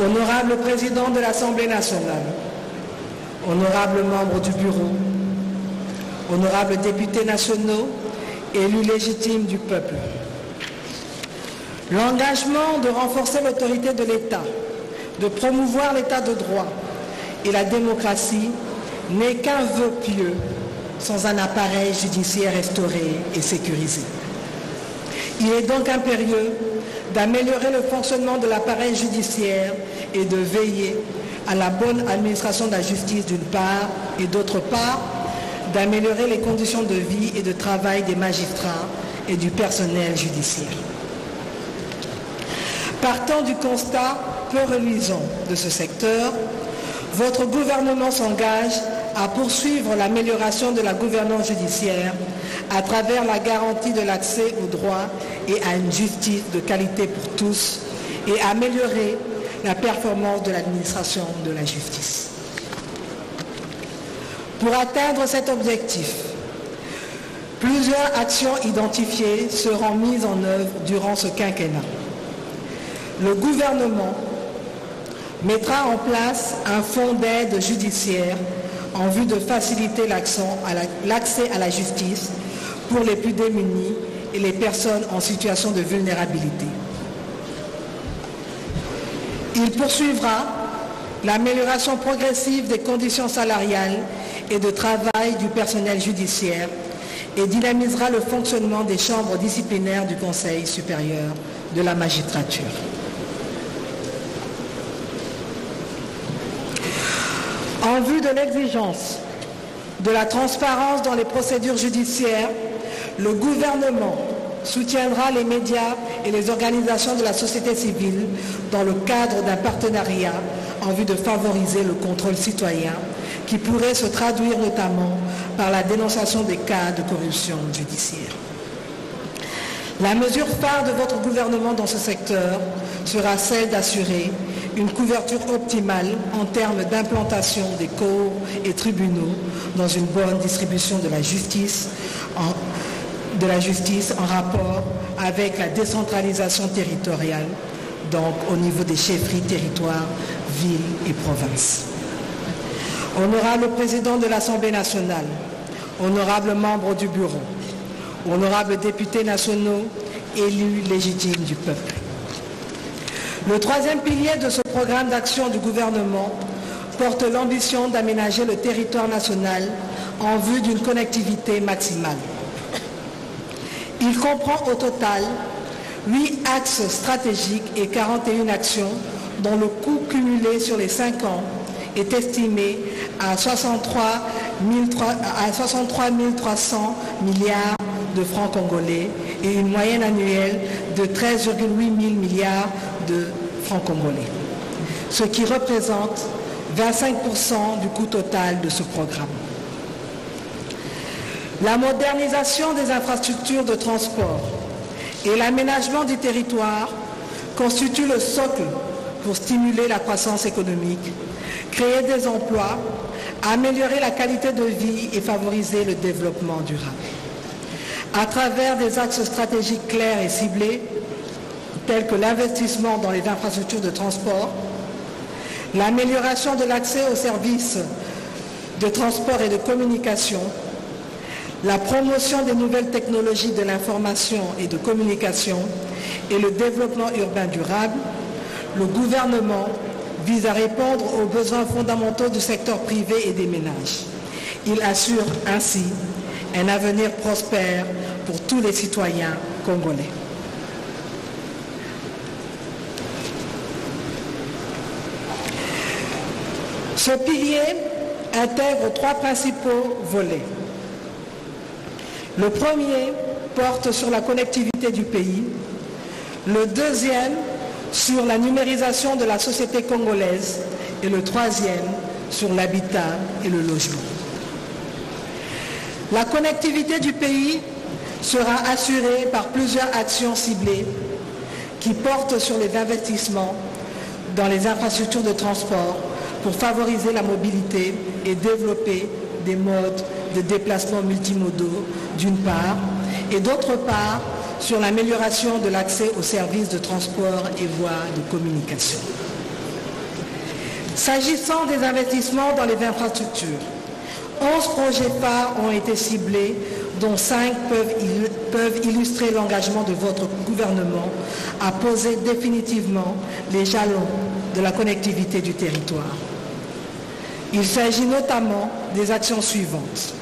Honorable président de l'Assemblée nationale, honorables membres du bureau, honorables députés nationaux, élus légitimes du peuple, l'engagement de renforcer l'autorité de l'État, de promouvoir l'État de droit et la démocratie n'est qu'un vœu pieux sans un appareil judiciaire restauré et sécurisé. Il est donc impérieux d'améliorer le fonctionnement de l'appareil judiciaire et de veiller à la bonne administration de la justice d'une part et d'autre part d'améliorer les conditions de vie et de travail des magistrats et du personnel judiciaire. Partant du constat peu reluisant de ce secteur, votre gouvernement s'engage à poursuivre l'amélioration de la gouvernance judiciaire à travers la garantie de l'accès aux droits et à une justice de qualité pour tous et améliorer la performance de l'administration de la justice. Pour atteindre cet objectif, plusieurs actions identifiées seront mises en œuvre durant ce quinquennat. Le gouvernement mettra en place un fonds d'aide judiciaire en vue de faciliter l'accès à la justice pour les plus démunis et les personnes en situation de vulnérabilité. Il poursuivra l'amélioration progressive des conditions salariales et de travail du personnel judiciaire et dynamisera le fonctionnement des chambres disciplinaires du Conseil supérieur de la magistrature. En vue de l'exigence de la transparence dans les procédures judiciaires, le gouvernement soutiendra les médias et les organisations de la société civile dans le cadre d'un partenariat en vue de favoriser le contrôle citoyen qui pourrait se traduire notamment par la dénonciation des cas de corruption judiciaire. La mesure phare de votre gouvernement dans ce secteur sera celle d'assurer une couverture optimale en termes d'implantation des cours et tribunaux dans une bonne distribution de la justice de la justice en rapport avec la décentralisation territoriale, donc au niveau des chefferies, territoires, villes et provinces. Honorable président de l'Assemblée nationale, honorables membres du bureau, honorables députés nationaux élus légitimes du peuple. Le troisième pilier de ce programme d'action du gouvernement porte l'ambition d'aménager le territoire national en vue d'une connectivité maximale. Il comprend au total 8 axes stratégiques et 41 actions dont le coût cumulé sur les 5 ans est estimé à 63, 300 milliards de francs congolais et une moyenne annuelle de 13,8 milliards de francs congolais, ce qui représente 25% du coût total de ce programme. La modernisation des infrastructures de transport et l'aménagement du territoire constituent le socle pour stimuler la croissance économique, créer des emplois, améliorer la qualité de vie et favoriser le développement durable. À travers des axes stratégiques clairs et ciblés, tels que l'investissement dans les infrastructures de transport, l'amélioration de l'accès aux services de transport et de communication, la promotion des nouvelles technologies de l'information et de communication et le développement urbain durable, le gouvernement vise à répondre aux besoins fondamentaux du secteur privé et des ménages. Il assure ainsi un avenir prospère pour tous les citoyens congolais. Ce pilier intègre trois principaux volets. Le premier porte sur la connectivité du pays, le deuxième sur la numérisation de la société congolaise et le troisième sur l'habitat et le logement. La connectivité du pays sera assurée par plusieurs actions ciblées qui portent sur les investissements dans les infrastructures de transport pour favoriser la mobilité et développer des modes de déplacement multimodaux d'une part et d'autre part sur l'amélioration de l'accès aux services de transport et voies de communication. S'agissant des investissements dans les infrastructures, 11 projets phares ont été ciblés, dont 5 peuvent, illustrer l'engagement de votre gouvernement à poser définitivement les jalons de la connectivité du territoire. Il s'agit notamment des actions suivantes.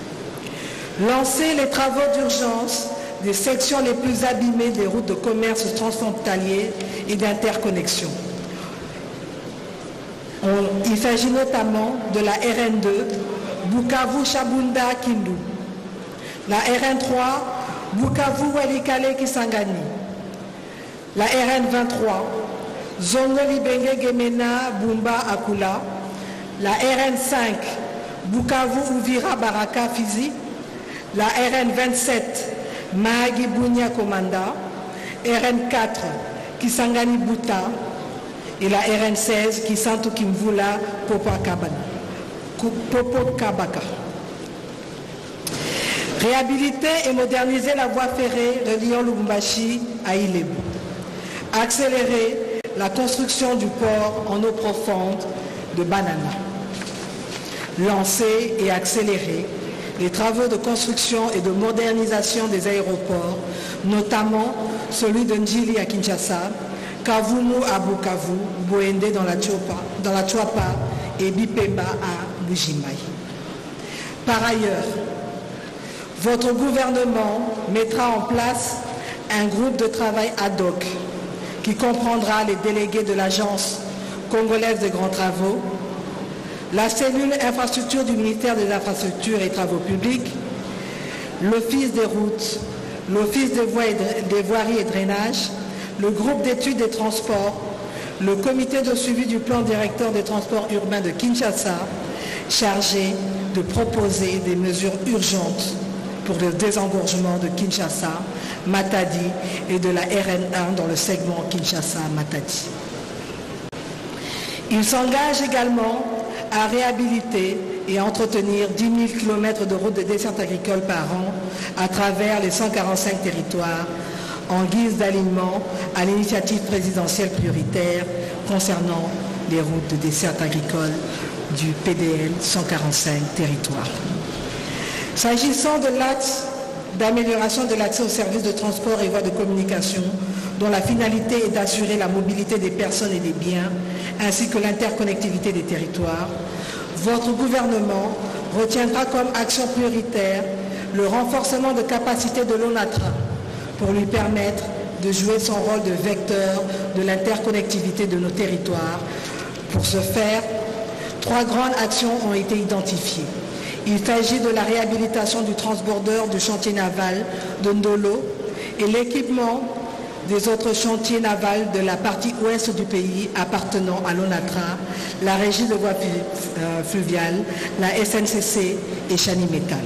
Lancer les travaux d'urgence des sections les plus abîmées des routes de commerce transfrontalier et d'interconnexion. Il s'agit notamment de la RN2 Bukavu-Chabunda Kindu, la RN3 Bukavu-Walikale Kisangani, la RN23 Zongo Libenge Gemena Bumba Akula, la RN5 Bukavu La RN27 Mahagi Bunya Komanda, RN4 Kisangani Buta et la RN16 Kisantu Kimvula Popo Kabaka. Réhabiliter et moderniser la voie ferrée reliant Lubumbashi à Ilebu. Accélérer la construction du port en eau profonde de Banana. Lancer et accélérer les travaux de construction et de modernisation des aéroports, notamment celui de Njili à Kinshasa, Kavumu à Bukavu, Boende dans la Chuapa et Bipemba à Mujimai. Par ailleurs, votre gouvernement mettra en place un groupe de travail ad hoc qui comprendra les délégués de l'Agence congolaise de grands travaux, la cellule infrastructure du ministère des Infrastructures et Travaux publics, l'Office des routes, l'Office des, des voiries et drainages, le groupe d'études des transports, le comité de suivi du plan directeur des transports urbains de Kinshasa, chargé de proposer des mesures urgentes pour le désengorgement de Kinshasa, Matadi et de la RN1 dans le segment Kinshasa-Matadi. Il s'engage également à réhabiliter et entretenir 10 000 km de routes de desserte agricole par an à travers les 145 territoires en guise d'alignement à l'initiative présidentielle prioritaire concernant les routes de desserte agricole du PDL 145 territoires. S'agissant de l'axe d'amélioration de l'accès aux services de transport et voies de communication, dont la finalité est d'assurer la mobilité des personnes et des biens, ainsi que l'interconnectivité des territoires, votre gouvernement retiendra comme action prioritaire le renforcement de capacité de l'ONATRA pour lui permettre de jouer son rôle de vecteur de l'interconnectivité de nos territoires. Pour ce faire, trois grandes actions ont été identifiées. Il s'agit de la réhabilitation du transbordeur du chantier naval de Ndolo et l'équipement des autres chantiers navals de la partie ouest du pays appartenant à l'ONATRA, la régie de voies fluviales, la SNCC et Chani Metal.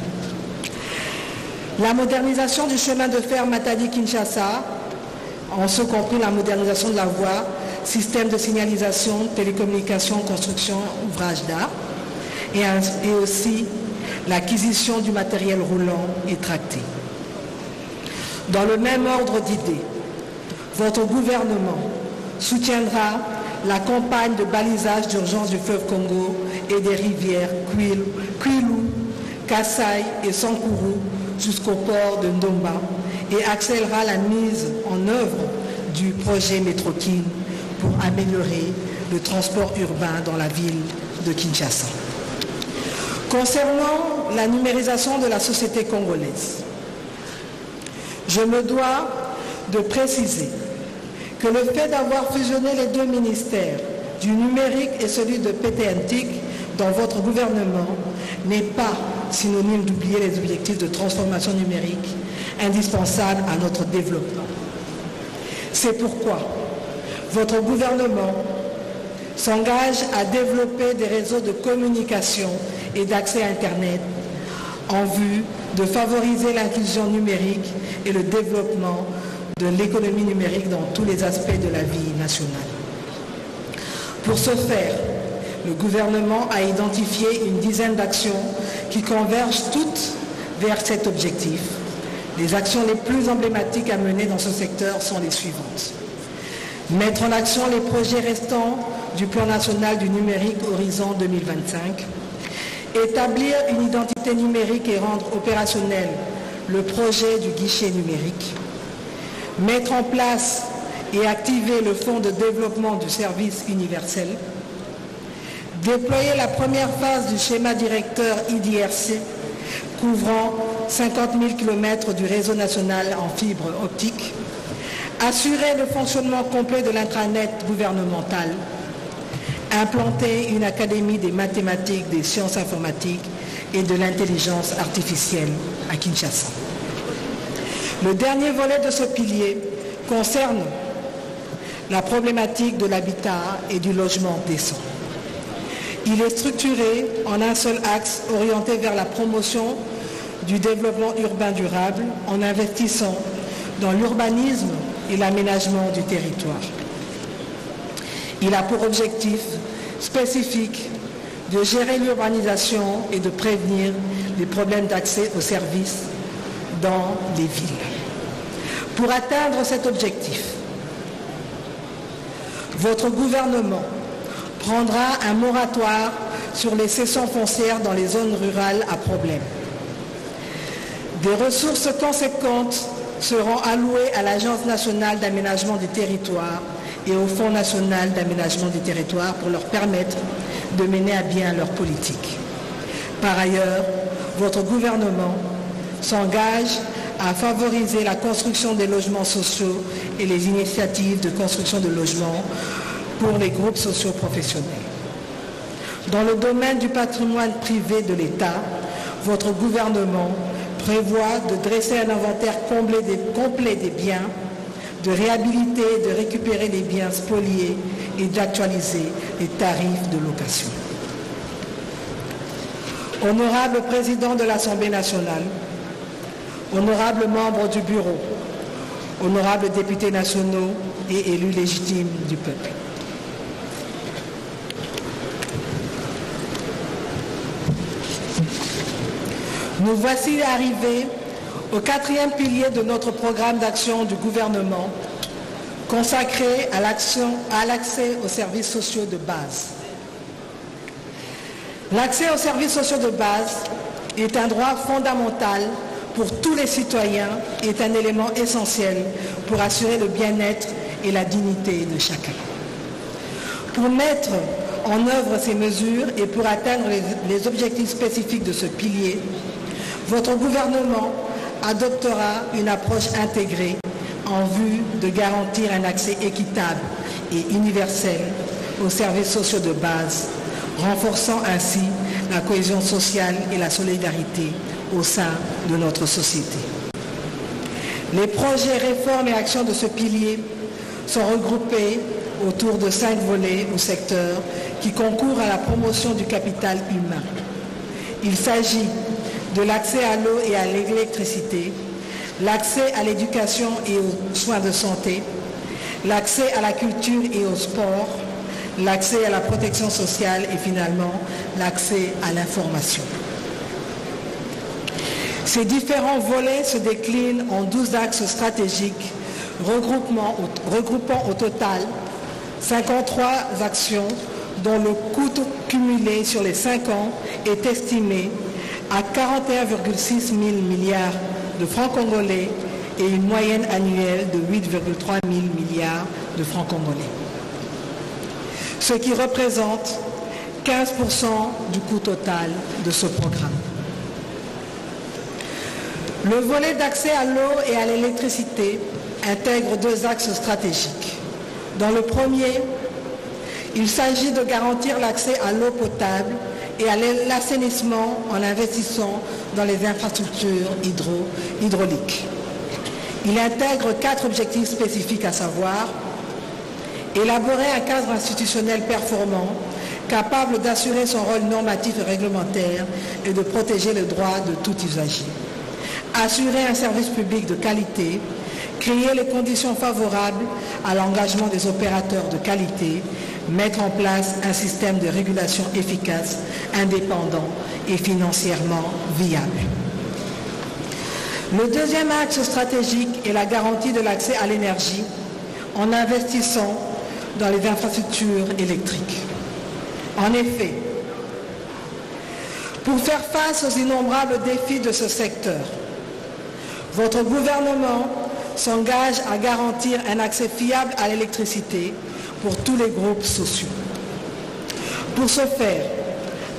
La modernisation du chemin de fer Matadi-Kinshasa, en ce compris la modernisation de la voie, système de signalisation, télécommunication, construction, ouvrage d'art, et, et aussi l'acquisition du matériel roulant et tracté. Dans le même ordre d'idées, votre gouvernement soutiendra la campagne de balisage d'urgence du fleuve Congo et des rivières Kwilu, Kassai et Sankuru jusqu'au port de Ndomba et accélérera la mise en œuvre du projet Métrokin pour améliorer le transport urbain dans la ville de Kinshasa. Concernant la numérisation de la société congolaise, je me dois de préciser que le fait d'avoir fusionné les deux ministères, du numérique et celui de PTNTIC, dans votre gouvernement, n'est pas synonyme d'oublier les objectifs de transformation numérique indispensables à notre développement. C'est pourquoi votre gouvernement s'engage à développer des réseaux de communication et d'accès à Internet en vue de favoriser l'inclusion numérique et le développement de l'économie numérique dans tous les aspects de la vie nationale. Pour ce faire, le gouvernement a identifié une dizaine d'actions qui convergent toutes vers cet objectif. Les actions les plus emblématiques à mener dans ce secteur sont les suivantes. Mettre en action les projets restants du plan national du numérique Horizon 2025. Établir une identité numérique et rendre opérationnel le projet du guichet numérique. Mettre en place et activer le fonds de développement du service universel déployer la première phase du schéma directeur IDRC couvrant 50 000 km du réseau national en fibre optique, assurer le fonctionnement complet de l'intranet gouvernemental, implanter une académie des mathématiques, des sciences informatiques et de l'intelligence artificielle à Kinshasa. Le dernier volet de ce pilier concerne la problématique de l'habitat et du logement décent. Il est structuré en un seul axe orienté vers la promotion du développement urbain durable en investissant dans l'urbanisme et l'aménagement du territoire. Il a pour objectif spécifique de gérer l'urbanisation et de prévenir les problèmes d'accès aux services dans les villes. Pour atteindre cet objectif, votre gouvernement prendra un moratoire sur les cessions foncières dans les zones rurales à problème. Des ressources conséquentes seront allouées à l'Agence nationale d'aménagement du territoire et au Fonds national d'aménagement du territoire pour leur permettre de mener à bien leur politique. Par ailleurs, votre gouvernement s'engage à favoriser la construction des logements sociaux et les initiatives de construction de logements pour les groupes sociaux professionnels. Dans le domaine du patrimoine privé de l'État, votre gouvernement prévoit de dresser un inventaire complet des, biens, de réhabiliter et de récupérer les biens spoliés et d'actualiser les tarifs de location. Honorable président de l'Assemblée nationale, honorables membres du bureau, honorables députés nationaux et élus légitimes du peuple. Nous voici arrivés au quatrième pilier de notre programme d'action du gouvernement consacré à l'accès aux services sociaux de base. L'accès aux services sociaux de base est un droit fondamental pour tous les citoyens est un élément essentiel pour assurer le bien-être et la dignité de chacun. Pour mettre en œuvre ces mesures et pour atteindre les objectifs spécifiques de ce pilier, votre gouvernement adoptera une approche intégrée en vue de garantir un accès équitable et universel aux services sociaux de base, renforçant ainsi la cohésion sociale et la solidarité au sein de notre société. Les projets, réformes et actions de ce pilier sont regroupés autour de cinq volets ou secteurs qui concourent à la promotion du capital humain. Il s'agit de l'accès à l'eau et à l'électricité, l'accès à l'éducation et aux soins de santé, l'accès à la culture et au sport, l'accès à la protection sociale et finalement l'accès à l'information. Ces différents volets se déclinent en 12 axes stratégiques regroupant au total 53 actions dont le coût cumulé sur les 5 ans est estimé à 41,6 000 milliards de francs congolais et une moyenne annuelle de 8,3 000 milliards de francs congolais. Ce qui représente 15% du coût total de ce programme. Le volet d'accès à l'eau et à l'électricité intègre deux axes stratégiques. Dans le premier, il s'agit de garantir l'accès à l'eau potable et à l'assainissement en investissant dans les infrastructures hydro hydrauliques. Il intègre quatre objectifs spécifiques à savoir élaborer un cadre institutionnel performant capable d'assurer son rôle normatif et réglementaire et de protéger le droit de tout usager. Assurer un service public de qualité, créer les conditions favorables à l'engagement des opérateurs de qualité, mettre en place un système de régulation efficace, indépendant et financièrement viable. Le deuxième axe stratégique est la garantie de l'accès à l'énergie en investissant dans les infrastructures électriques. En effet, pour faire face aux innombrables défis de ce secteur, votre gouvernement s'engage à garantir un accès fiable à l'électricité pour tous les groupes sociaux. Pour ce faire,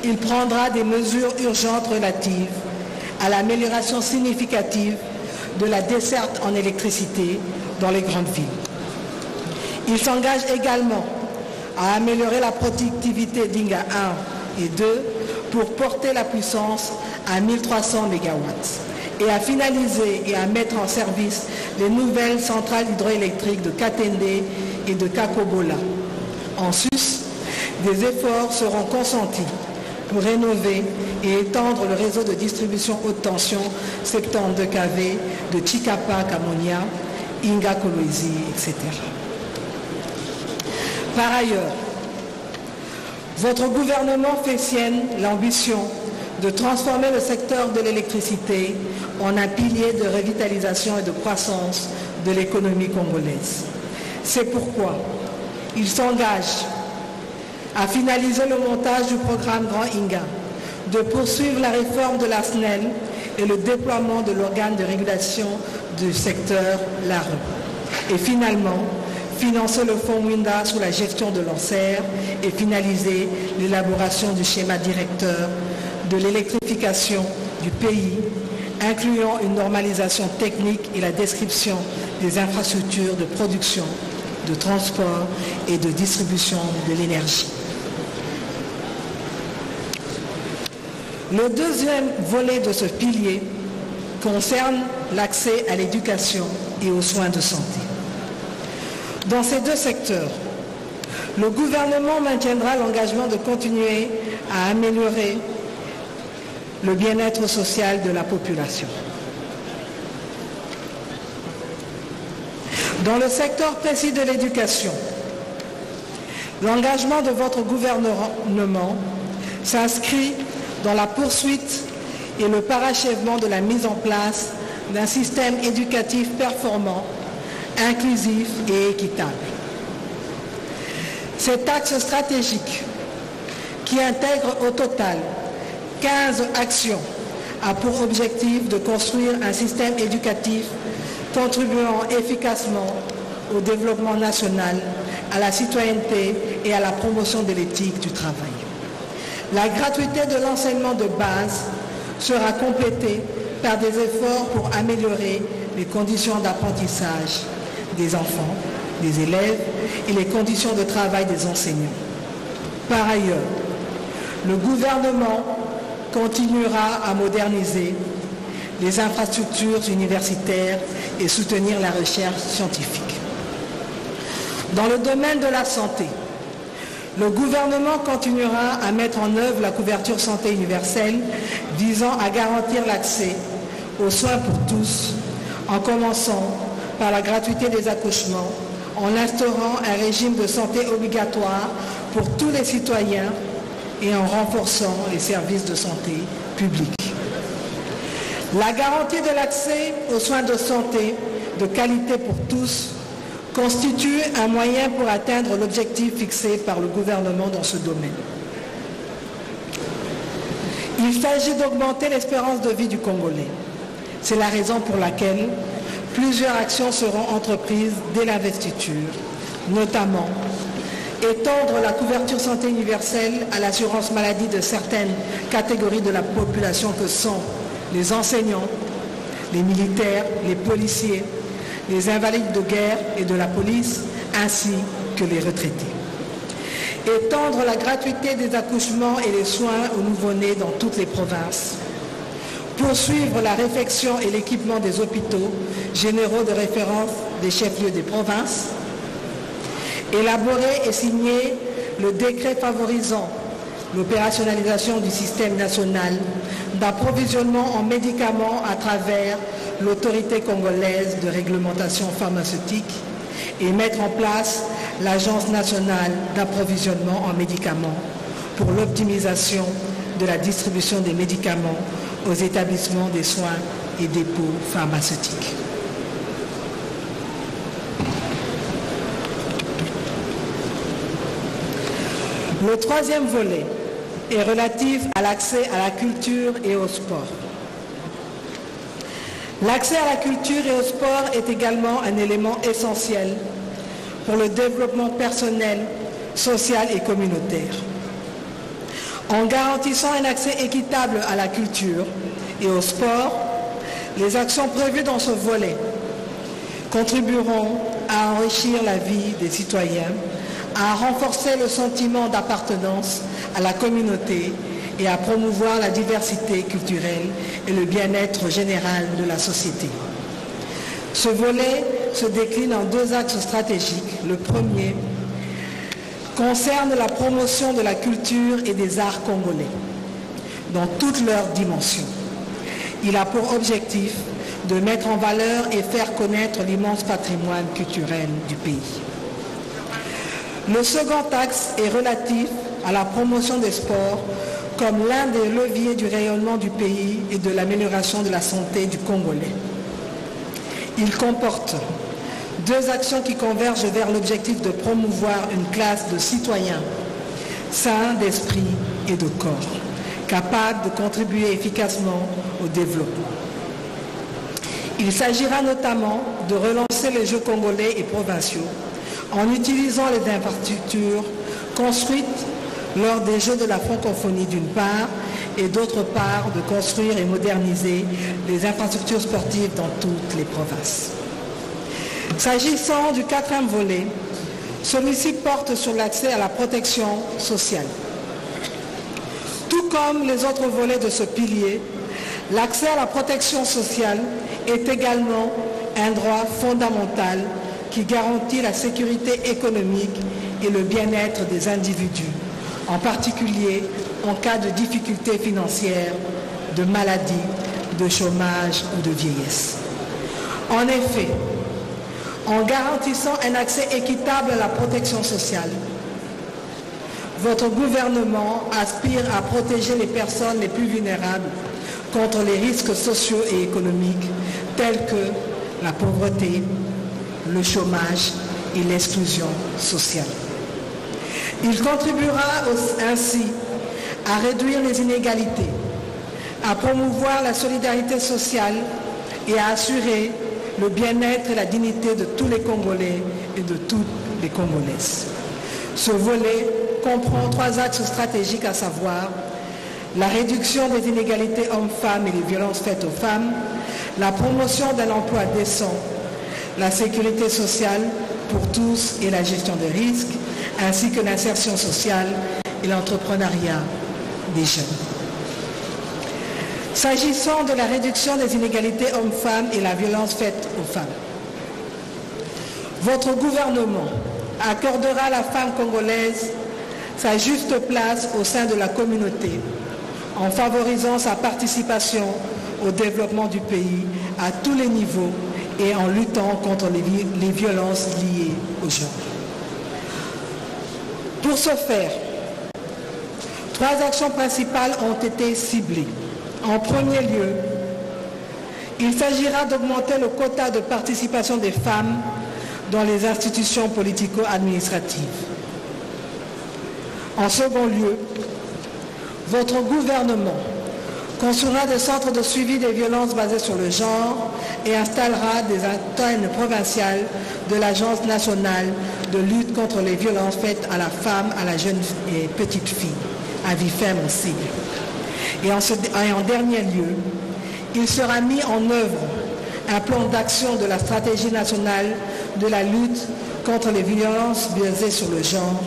il prendra des mesures urgentes relatives à l'amélioration significative de la desserte en électricité dans les grandes villes. Il s'engage également à améliorer la productivité d'Inga 1 et 2 pour porter la puissance à 1300 MW et à finaliser et à mettre en service les nouvelles centrales hydroélectriques de Katende et de Kakobola. En sus, des efforts seront consentis pour rénover et étendre le réseau de distribution haute tension 72 kV de Chikapa, Kamonia, Inga Kolwezi, etc. Par ailleurs, votre gouvernement fait sienne l'ambition de transformer le secteur de l'électricité en un pilier de revitalisation et de croissance de l'économie congolaise. C'est pourquoi il s'engage à finaliser le montage du programme Grand Inga, de poursuivre la réforme de la et le déploiement de l'organe de régulation du secteur l'ARE. Et finalement, financer le fonds Winda sous la gestion de l'ANSER et finaliser l'élaboration du schéma directeur de l'électrification du pays, incluant une normalisation technique et la description des infrastructures de production, de transport et de distribution de l'énergie. Le deuxième volet de ce pilier concerne l'accès à l'éducation et aux soins de santé. Dans ces deux secteurs, le gouvernement maintiendra l'engagement de continuer à améliorer le bien-être social de la population. Dans le secteur précis de l'éducation, l'engagement de votre gouvernement s'inscrit dans la poursuite et le parachèvement de la mise en place d'un système éducatif performant, inclusif et équitable. Cet axe stratégique, qui intègre au total 15 actions, a pour objectif de construire un système éducatif contribuant efficacement au développement national, à la citoyenneté et à la promotion de l'éthique du travail. La gratuité de l'enseignement de base sera complétée par des efforts pour améliorer les conditions d'apprentissage des enfants, des élèves et les conditions de travail des enseignants. Par ailleurs, le gouvernement continuera à moderniser les infrastructures universitaires et soutenir la recherche scientifique. Dans le domaine de la santé, le gouvernement continuera à mettre en œuvre la couverture santé universelle visant à garantir l'accès aux soins pour tous, en commençant par la gratuité des accouchements, en instaurant un régime de santé obligatoire pour tous les citoyens et en renforçant les services de santé publics. La garantie de l'accès aux soins de santé de qualité pour tous constitue un moyen pour atteindre l'objectif fixé par le gouvernement dans ce domaine. Il s'agit d'augmenter l'espérance de vie du Congolais. C'est la raison pour laquelle plusieurs actions seront entreprises dès l'investiture, notamment étendre la couverture santé universelle à l'assurance maladie de certaines catégories de la population que sont les enseignants, les militaires, les policiers, les invalides de guerre et de la police, ainsi que les retraités. Étendre la gratuité des accouchements et les soins aux nouveau-nés dans toutes les provinces. Poursuivre la réfection et l'équipement des hôpitaux généraux de référence des chefs-lieux des provinces. Élaborer et signer le décret favorisant l'opérationnalisation du système national d'approvisionnement en médicaments à travers l'autorité congolaise de réglementation pharmaceutique et mettre en place l'Agence nationale d'approvisionnement en médicaments pour l'optimisation de la distribution des médicaments aux établissements des soins et dépôts pharmaceutiques. Le troisième volet est relatif à l'accès à la culture et au sport. L'accès à la culture et au sport est également un élément essentiel pour le développement personnel, social et communautaire. En garantissant un accès équitable à la culture et au sport, les actions prévues dans ce volet contribueront à enrichir la vie des citoyens, à renforcer le sentiment d'appartenance à la communauté et à promouvoir la diversité culturelle et le bien-être général de la société. Ce volet se décline en deux axes stratégiques. Le premier concerne la promotion de la culture et des arts congolais dans toutes leurs dimensions. Il a pour objectif de mettre en valeur et faire connaître l'immense patrimoine culturel du pays. Le second axe est relatif à la promotion des sports comme l'un des leviers du rayonnement du pays et de l'amélioration de la santé du Congolais. Il comporte deux actions qui convergent vers l'objectif de promouvoir une classe de citoyens sains d'esprit et de corps, capables de contribuer efficacement au développement. Il s'agira notamment de relancer les Jeux congolais et provinciaux en utilisant les infrastructures construites lors des Jeux de la francophonie d'une part et d'autre part de construire et moderniser les infrastructures sportives dans toutes les provinces. S'agissant du quatrième volet, celui-ci porte sur l'accès à la protection sociale. Tout comme les autres volets de ce pilier, l'accès à la protection sociale est également un droit fondamental qui garantit la sécurité économique et le bien-être des individus, en particulier en cas de difficultés financières, de maladie, de chômage ou de vieillesse. En effet, en garantissant un accès équitable à la protection sociale, votre gouvernement aspire à protéger les personnes les plus vulnérables contre les risques sociaux et économiques tels que la pauvreté, le chômage et l'exclusion sociale. Il contribuera ainsi à réduire les inégalités, à promouvoir la solidarité sociale et à assurer le bien-être et la dignité de tous les Congolais et de toutes les Congolaises. Ce volet comprend trois axes stratégiques à savoir la réduction des inégalités hommes-femmes et les violences faites aux femmes, la promotion d'un emploi décent, la sécurité sociale pour tous et la gestion des risques, ainsi que l'insertion sociale et l'entrepreneuriat des jeunes. S'agissant de la réduction des inégalités hommes-femmes et la violence faite aux femmes, votre gouvernement accordera à la femme congolaise sa juste place au sein de la communauté en favorisant sa participation au développement du pays à tous les niveaux et en luttant contre les, violences liées au genre. Pour ce faire, trois actions principales ont été ciblées. En premier lieu, il s'agira d'augmenter le quota de participation des femmes dans les institutions politico-administratives. En second lieu, votre gouvernement construira des centres de suivi des violences basées sur le genre et installera des antennes provinciales de l'Agence nationale de lutte contre les violences faites à la femme, à la jeune et petite fille, à Vifem aussi. Et en, et en dernier lieu, il sera mis en œuvre un plan d'action de la stratégie nationale de la lutte contre les violences basées sur le genre,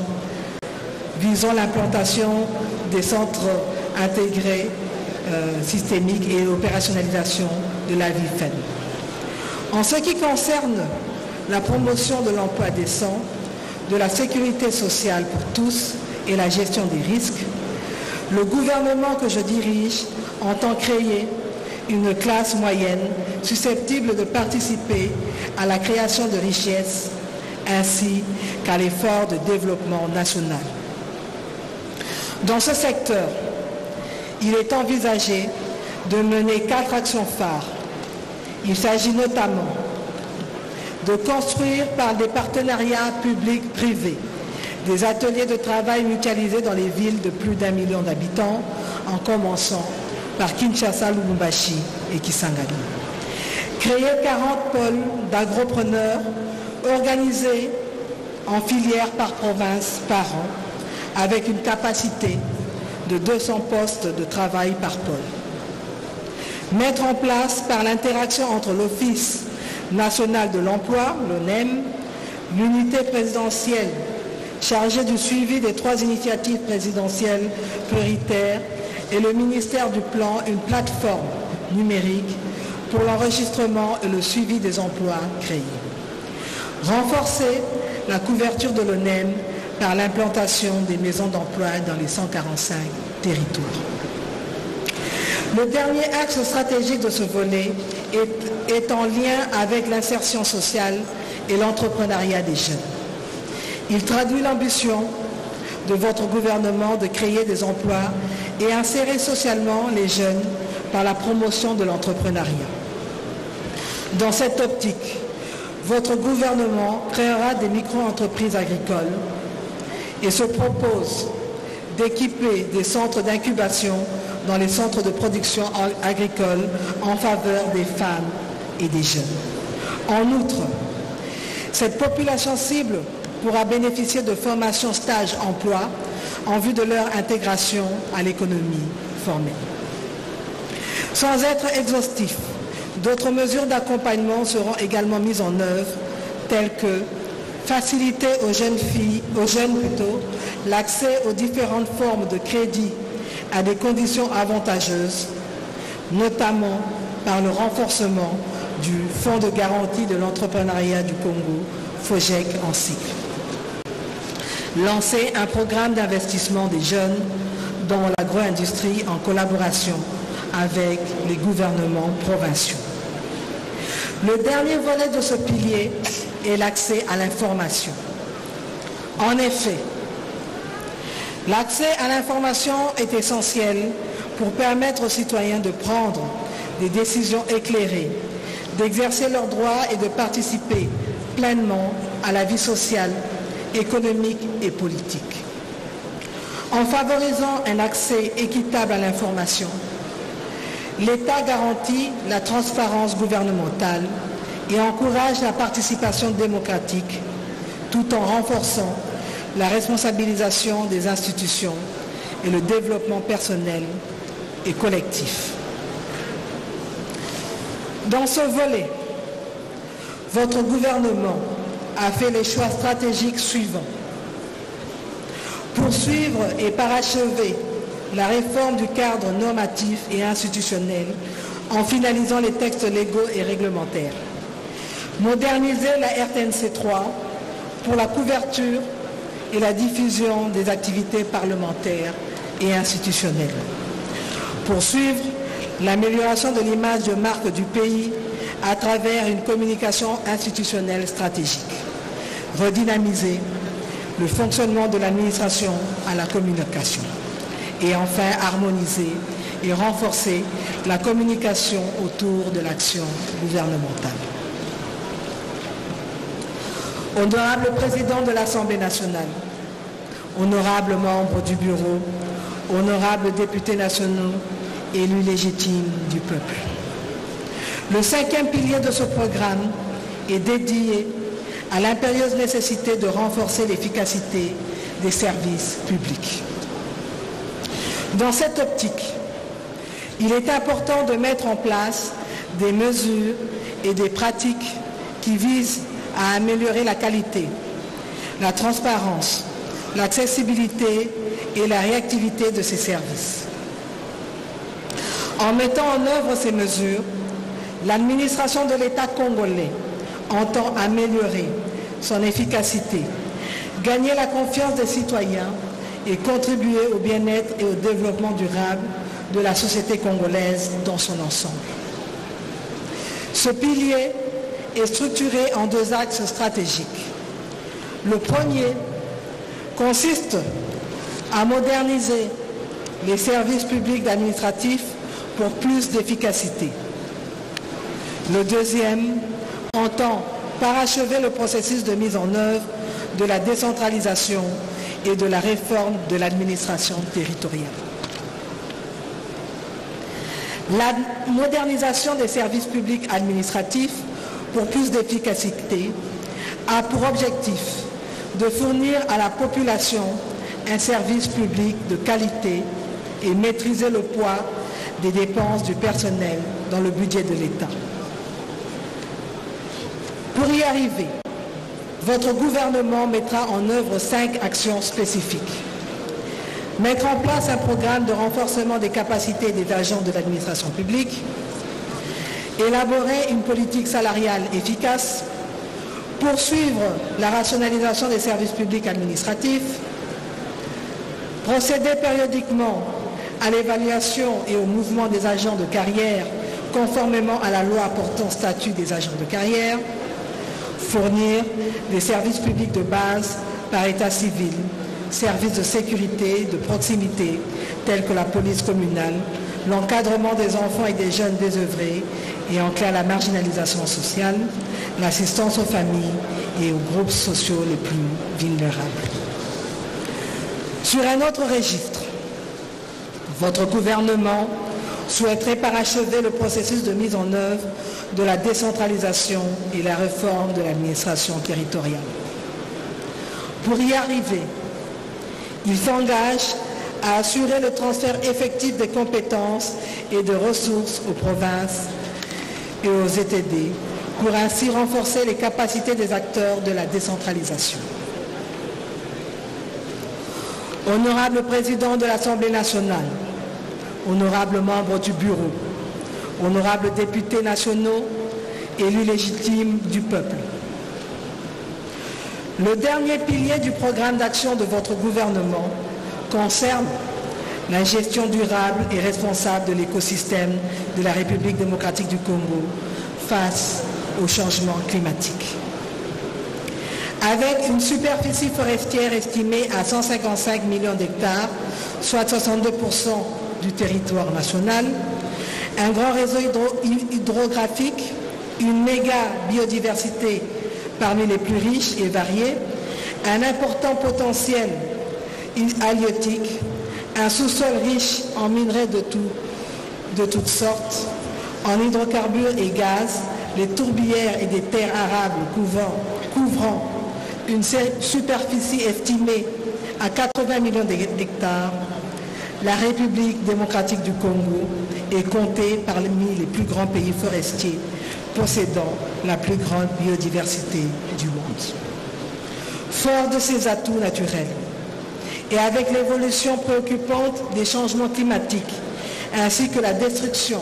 visant l'implantation des centres intégrés euh, systémiques et l'opérationnalisation de la vie faite. En ce qui concerne la promotion de l'emploi décent, de la sécurité sociale pour tous et la gestion des risques, le gouvernement que je dirige entend créer une classe moyenne susceptible de participer à la création de richesses ainsi qu'à l'effort de développement national. Dans ce secteur, il est envisagé de mener quatre actions phares. Il s'agit notamment de construire par des partenariats publics-privés des ateliers de travail mutualisés dans les villes de plus d'un million d'habitants, en commençant par Kinshasa, Lubumbashi et Kisangani. Créer 40 pôles d'agropreneurs organisés en filière par province par an, avec une capacité de 200 postes de travail par pôle. Mettre en place par l'interaction entre l'Office national de l'emploi, l'ONEM, l'unité présidentielle chargée du suivi des trois initiatives présidentielles prioritaires et le ministère du Plan une plateforme numérique pour l'enregistrement et le suivi des emplois créés. Renforcer la couverture de l'ONEM par l'implantation des maisons d'emploi dans les 145 territoires. Le dernier axe stratégique de ce volet est, en lien avec l'insertion sociale et l'entrepreneuriat des jeunes. Il traduit l'ambition de votre gouvernement de créer des emplois et insérer socialement les jeunes par la promotion de l'entrepreneuriat. Dans cette optique, votre gouvernement créera des micro-entreprises agricoles et se propose d'équiper des centres d'incubation dans les centres de production agricole en faveur des femmes et des jeunes. En outre, cette population cible pourra bénéficier de formations stage emploi en vue de leur intégration à l'économie formelle. Sans être exhaustif, d'autres mesures d'accompagnement seront également mises en œuvre, telles que faciliter aux jeunes filles, aux jeunes plutôt, l'accès aux différentes formes de crédit à des conditions avantageuses, notamment par le renforcement du Fonds de garantie de l'entrepreneuriat du Congo, FOGEC en cycle. Lancer un programme d'investissement des jeunes dans l'agro-industrie en collaboration avec les gouvernements provinciaux. Le dernier volet de ce pilier est l'accès à l'information. En effet, l'accès à l'information est essentiel pour permettre aux citoyens de prendre des décisions éclairées, d'exercer leurs droits et de participer pleinement à la vie sociale, économique et politique. En favorisant un accès équitable à l'information, l'État garantit la transparence gouvernementale et encourage la participation démocratique tout en renforçant la responsabilisation des institutions et le développement personnel et collectif. Dans ce volet, votre gouvernement a fait les choix stratégiques suivants. Poursuivre et parachever la réforme du cadre normatif et institutionnel en finalisant les textes légaux et réglementaires. Moderniser la RTNC 3 pour la couverture et la diffusion des activités parlementaires et institutionnelles. Poursuivre l'amélioration de l'image de marque du pays à travers une communication institutionnelle stratégique. Redynamiser le fonctionnement de l'administration à la communication. Et enfin, harmoniser et renforcer la communication autour de l'action gouvernementale. Honorable Président de l'Assemblée nationale, honorables membres du Bureau, honorables députés nationaux, élus légitimes du peuple. Le cinquième pilier de ce programme est dédié à l'impérieuse nécessité de renforcer l'efficacité des services publics. Dans cette optique, il est important de mettre en place des mesures et des pratiques qui visent à améliorer la qualité, la transparence, l'accessibilité et la réactivité de ces services. En mettant en œuvre ces mesures, l'administration de l'État congolais entend améliorer son efficacité, gagner la confiance des citoyens et contribuer au bien-être et au développement durable de la société congolaise dans son ensemble. Ce pilier est structuré en deux axes stratégiques. Le premier consiste à moderniser les services publics administratifs pour plus d'efficacité. Le deuxième entend parachever le processus de mise en œuvre de la décentralisation et de la réforme de l'administration territoriale. La modernisation des services publics administratifs pour plus d'efficacité a pour objectif de fournir à la population un service public de qualité et maîtriser le poids des dépenses du personnel dans le budget de l'État. Pour y arriver, votre gouvernement mettra en œuvre cinq actions spécifiques. Mettre en place un programme de renforcement des capacités des agents de l'administration publique, élaborer une politique salariale efficace, poursuivre la rationalisation des services publics administratifs, procéder périodiquement à l'évaluation et au mouvement des agents de carrière conformément à la loi portant statut des agents de carrière, fournir des services publics de base par état civil, services de sécurité, de proximité, tels que la police communale, l'encadrement des enfants et des jeunes désœuvrés et en clair la marginalisation sociale, l'assistance aux familles et aux groupes sociaux les plus vulnérables. Sur un autre registre, votre gouvernement souhaiterait parachever le processus de mise en œuvre de la décentralisation et la réforme de l'administration territoriale. Pour y arriver, il s'engage à assurer le transfert effectif des compétences et de ressources aux provinces et aux ETD pour ainsi renforcer les capacités des acteurs de la décentralisation. Honorable président de l'Assemblée nationale, honorables membres du bureau, honorables députés nationaux, élus légitimes du peuple. Le dernier pilier du programme d'action de votre gouvernement concerne la gestion durable et responsable de l'écosystème de la République démocratique du Congo face au changement climatique. Avec une superficie forestière estimée à 155 millions d'hectares, soit 62% du territoire national, un grand réseau hydrographique, une méga biodiversité parmi les plus riches et variées, un important potentiel halieutique, un sous-sol riche en minerais de, de toutes sortes, en hydrocarbures et gaz, les tourbières et des terres arables couvrant, couvrant une superficie estimée à 80 millions d'hectares, la République démocratique du Congo est comptée parmi les plus grands pays forestiers possédant la plus grande biodiversité du monde. Fort de ses atouts naturels et avec l'évolution préoccupante des changements climatiques ainsi que la destruction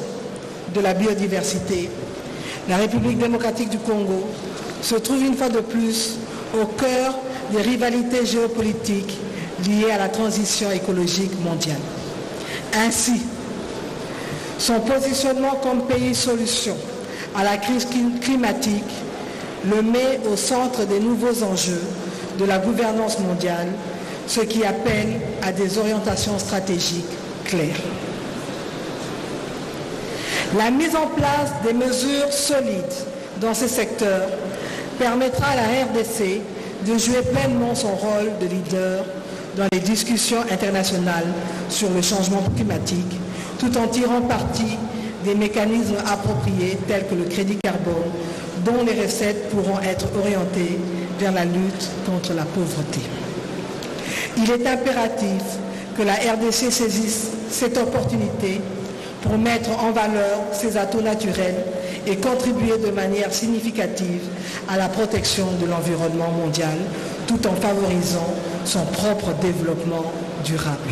de la biodiversité, la République démocratique du Congo se trouve une fois de plus au cœur des rivalités géopolitiques liées à la transition écologique mondiale. Ainsi, son positionnement comme pays solution à la crise climatique le met au centre des nouveaux enjeux de la gouvernance mondiale, ce qui appelle à des orientations stratégiques claires. La mise en place des mesures solides dans ce secteur permettra à la RDC de jouer pleinement son rôle de leader dans les discussions internationales sur le changement climatique, tout en tirant parti des mécanismes appropriés tels que le crédit carbone, dont les recettes pourront être orientées vers la lutte contre la pauvreté. Il est impératif que la RDC saisisse cette opportunité pour mettre en valeur ses atouts naturels et contribuer de manière significative à la protection de l'environnement mondial tout en favorisant son propre développement durable.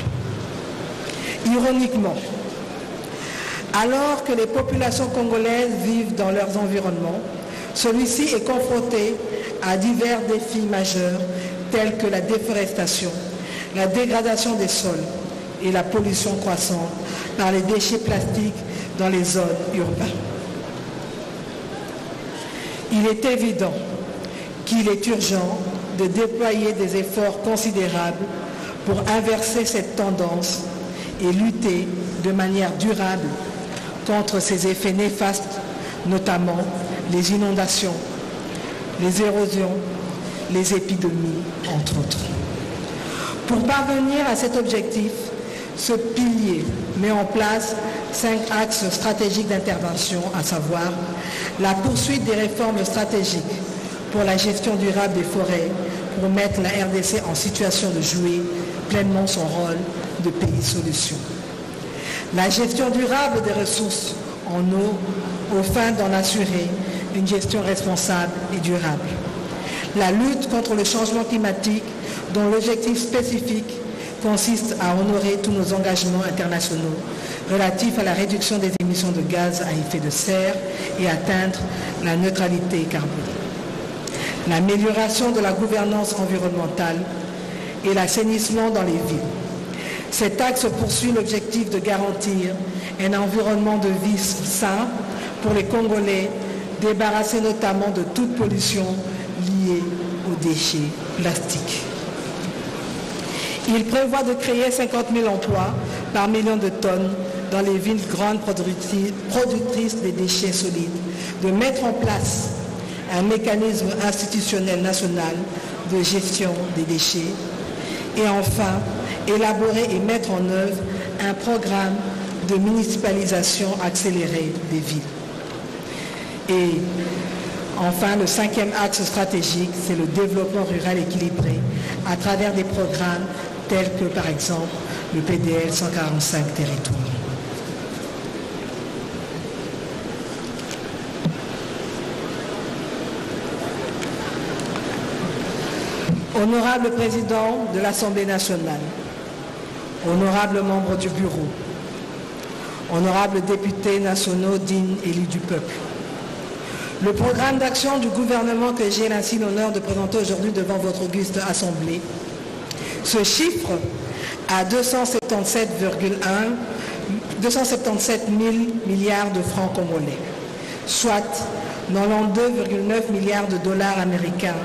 Ironiquement, alors que les populations congolaises vivent dans leurs environnements, celui-ci est confronté à divers défis majeurs tels que la déforestation, la dégradation des sols et la pollution croissante par les déchets plastiques dans les zones urbaines. Il est évident qu'il est urgent de déployer des efforts considérables pour inverser cette tendance et lutter de manière durable contre ces effets néfastes, notamment les inondations, les érosions, les épidémies, entre autres. Pour parvenir à cet objectif, ce pilier met en place cinq axes stratégiques d'intervention, à savoir la poursuite des réformes stratégiques pour la gestion durable des forêts, pour mettre la RDC en situation de jouer pleinement son rôle de pays solution. La gestion durable des ressources en eau, au fin d'en assurer une gestion responsable et durable. La lutte contre le changement climatique, dont l'objectif spécifique consiste à honorer tous nos engagements internationaux relatifs à la réduction des émissions de gaz à effet de serre et atteindre la neutralité carbone. L'amélioration de la gouvernance environnementale et l'assainissement dans les villes. Cet axe poursuit l'objectif de garantir un environnement de vie sain pour les Congolais, débarrassés notamment de toute pollution liée aux déchets plastiques. Il prévoit de créer 50 000 emplois par million de tonnes dans les villes grandes productrices des déchets solides, de mettre en place un mécanisme institutionnel national de gestion des déchets et enfin élaborer et mettre en œuvre un programme de municipalisation accélérée des villes. Et Enfin, le cinquième axe stratégique, c'est le développement rural équilibré à travers des programmes tels que, par exemple, le PDL 145 territoires. Honorable président de l'Assemblée nationale, honorables membres du bureau, honorables députés nationaux dignes élus du peuple, le programme d'action du gouvernement que j'ai ainsi l'honneur de présenter aujourd'hui devant votre auguste Assemblée se chiffre à 277,1 277 000 milliards de francs congolais, soit 92,9 milliards de dollars américains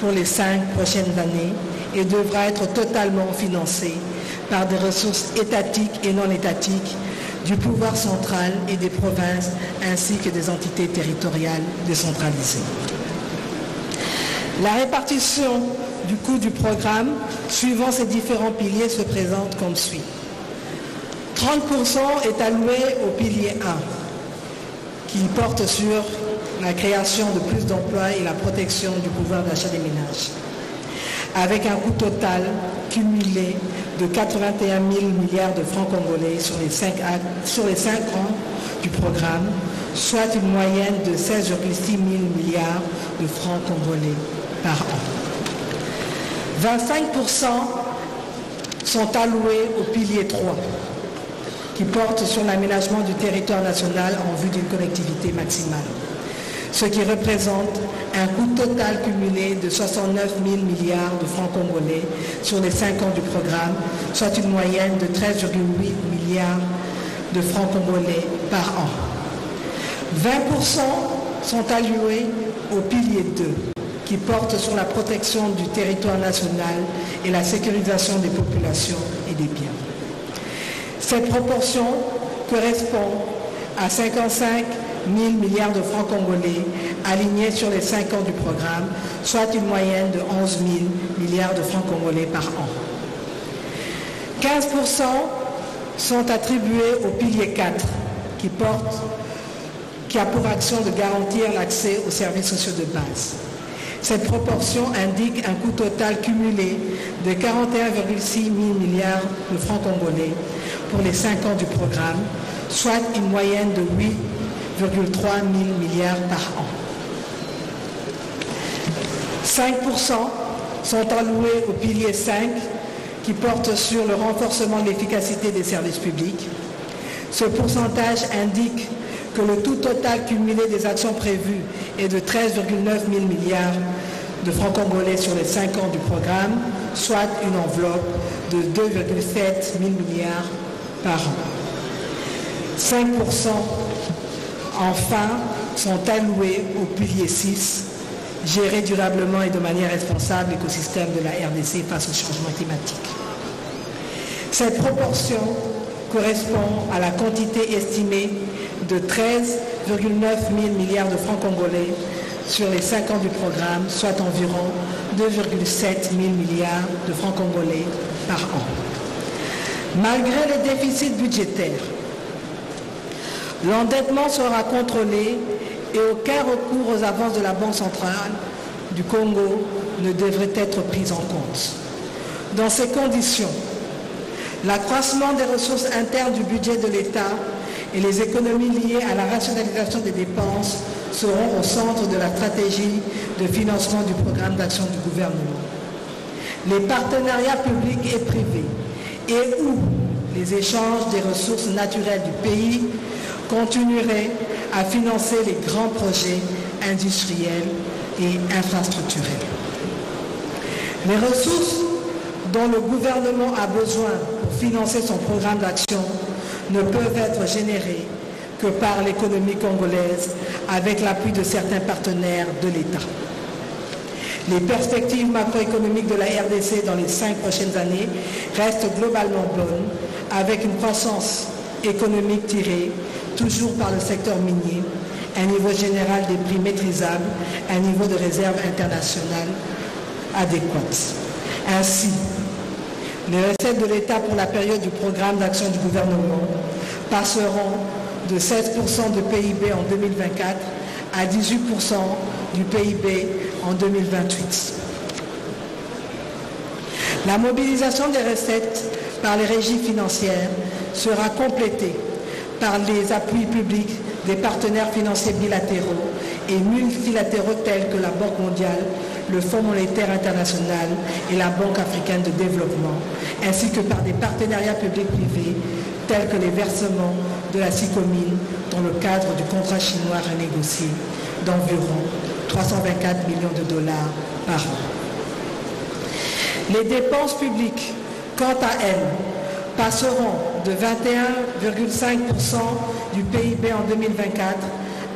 pour les cinq prochaines années et devra être totalement financé par des ressources étatiques et non étatiques du pouvoir central et des provinces ainsi que des entités territoriales décentralisées. La répartition du coût du programme suivant ces différents piliers se présente comme suit. 30% est alloué au pilier 1 qui porte sur la création de plus d'emplois et la protection du pouvoir d'achat des ménages, avec un coût total cumulé de 81 000 milliards de francs congolais sur les 5, sur les 5 ans du programme, soit une moyenne de 16,6 000 milliards de francs congolais par an. 25% sont alloués au pilier 3, qui porte sur l'aménagement du territoire national en vue d'une connectivité maximale ce qui représente un coût total cumulé de 69 000 milliards de francs congolais sur les 5 ans du programme, soit une moyenne de 13,8 milliards de francs congolais par an. 20% sont alloués au pilier 2, qui porte sur la protection du territoire national et la sécurisation des populations et des biens. Cette proportion correspond à 55 000 milliards de francs congolais alignés sur les 5 ans du programme, soit une moyenne de 11 000 milliards de francs congolais par an. 15% sont attribués au pilier 4 qui, porte, qui a pour action de garantir l'accès aux services sociaux de base. Cette proportion indique un coût total cumulé de 41,6 000 milliards de francs congolais pour les 5 ans du programme, soit une moyenne de 8 000 milliards par an. 5% sont alloués au pilier 5 qui porte sur le renforcement de l'efficacité des services publics. Ce pourcentage indique que le tout total cumulé des actions prévues est de 13,9 000 milliards de francs congolais sur les 5 ans du programme, soit une enveloppe de 2,7 000 milliards par an. 5% enfin, sont alloués au pilier 6, gérer durablement et de manière responsable l'écosystème de la RDC face au changement climatique. Cette proportion correspond à la quantité estimée de 13,9 000 milliards de francs congolais sur les 5 ans du programme, soit environ 2,7 000 milliards de francs congolais par an. Malgré les déficits budgétaires, L'endettement sera contrôlé et aucun recours aux avances de la Banque centrale du Congo ne devrait être pris en compte. Dans ces conditions, l'accroissement des ressources internes du budget de l'État et les économies liées à la rationalisation des dépenses seront au centre de la stratégie de financement du programme d'action du gouvernement. Les partenariats publics et privés et ou les échanges des ressources naturelles du pays continuerait à financer les grands projets industriels et infrastructurels. Les ressources dont le gouvernement a besoin pour financer son programme d'action ne peuvent être générées que par l'économie congolaise avec l'appui de certains partenaires de l'État. Les perspectives macroéconomiques de la RDC dans les cinq prochaines années restent globalement bonnes, avec une croissance économique tirée toujours par le secteur minier, un niveau général des prix maîtrisable, un niveau de réserve internationale adéquat. Ainsi, les recettes de l'État pour la période du programme d'action du gouvernement passeront de 16% de PIB en 2024 à 18% du PIB en 2028. La mobilisation des recettes par les régies financières sera complétée par les appuis publics des partenaires financiers bilatéraux et multilatéraux tels que la Banque mondiale, le Fonds monétaire international et la Banque africaine de développement, ainsi que par des partenariats publics-privés tels que les versements de la SICOMINE dans le cadre du contrat chinois renégocié d'environ 324 millions de dollars par an. Les dépenses publiques, quant à elles, passeront de 21,5% du PIB en 2024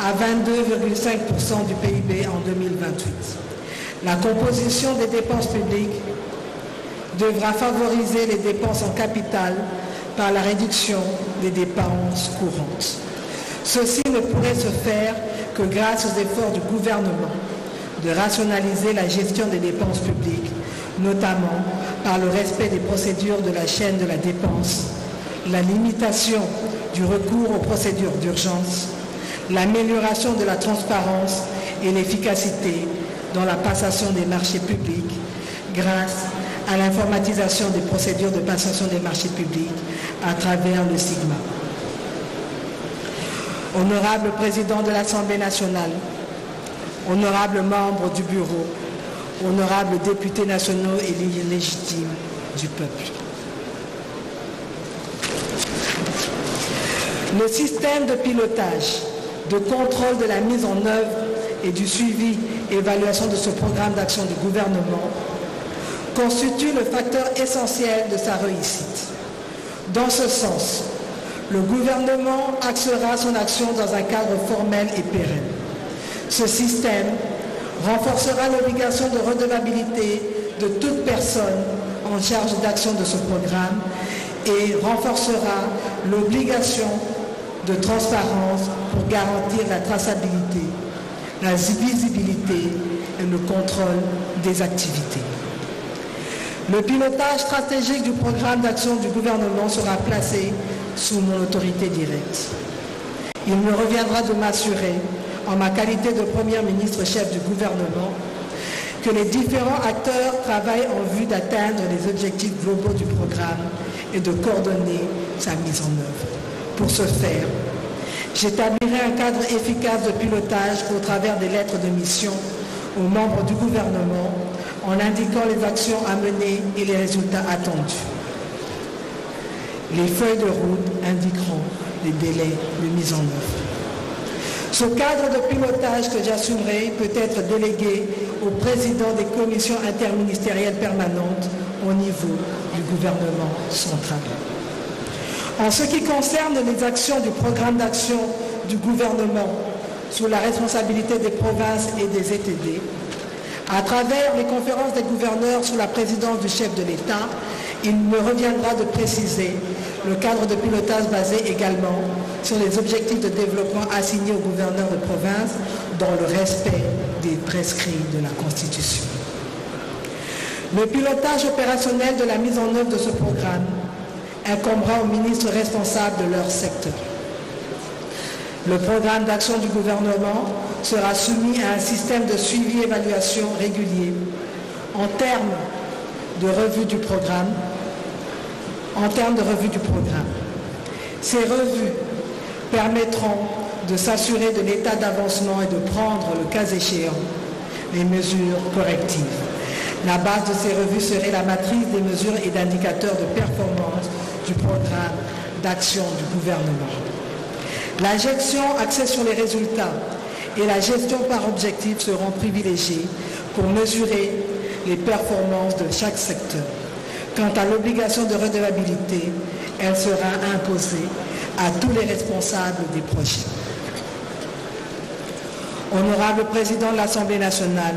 à 22,5% du PIB en 2028. La composition des dépenses publiques devra favoriser les dépenses en capital par la réduction des dépenses courantes. Ceci ne pourrait se faire que grâce aux efforts du gouvernement de rationaliser la gestion des dépenses publiques, notamment par le respect des procédures de la chaîne de la dépense, la limitation du recours aux procédures d'urgence, l'amélioration de la transparence et l'efficacité dans la passation des marchés publics grâce à l'informatisation des procédures de passation des marchés publics à travers le SIGMA. Honorable président de l'Assemblée nationale, honorables membres du bureau, honorables députés nationaux et légitimes du peuple. Le système de pilotage, de contrôle de la mise en œuvre et du suivi évaluation de ce programme d'action du gouvernement constitue le facteur essentiel de sa réussite. Dans ce sens, le gouvernement axera son action dans un cadre formel et pérenne. Ce système renforcera l'obligation de redevabilité de toute personne en charge d'action de ce programme et renforcera l'obligation de transparence pour garantir la traçabilité, la visibilité et le contrôle des activités. Le pilotage stratégique du programme d'action du gouvernement sera placé sous mon autorité directe. Il me reviendra de m'assurer, en ma qualité de Premier ministre chef du gouvernement, que les différents acteurs travaillent en vue d'atteindre les objectifs globaux du programme et de coordonner sa mise en œuvre. Pour ce faire, j'établirai un cadre efficace de pilotage au travers des lettres de mission aux membres du gouvernement en indiquant les actions à mener et les résultats attendus. Les feuilles de route indiqueront les délais de mise en œuvre. Ce cadre de pilotage que j'assumerai peut être délégué au président des commissions interministérielles permanentes au niveau du gouvernement central. En ce qui concerne les actions du programme d'action du gouvernement sous la responsabilité des provinces et des ETD, à travers les conférences des gouverneurs sous la présidence du chef de l'État, il me reviendra de préciser le cadre de pilotage basé également sur les objectifs de développement assignés aux gouverneurs de province dans le respect des prescrits de la Constitution. Le pilotage opérationnel de la mise en œuvre de ce programme incombera aux ministres responsables de leur secteur. Le programme d'action du gouvernement sera soumis à un système de suivi et évaluation régulier en termes de revue du programme, en termes de revue du programme. Ces revues permettront de s'assurer de l'état d'avancement et de prendre, le cas échéant, les mesures correctives. La base de ces revues serait la matrice des mesures et d'indicateurs de performance du programme d'action du gouvernement. La gestion axée sur les résultats et la gestion par objectif seront privilégiées pour mesurer les performances de chaque secteur. Quant à l'obligation de redevabilité, elle sera imposée à tous les responsables des projets. Honorable président de l'Assemblée nationale,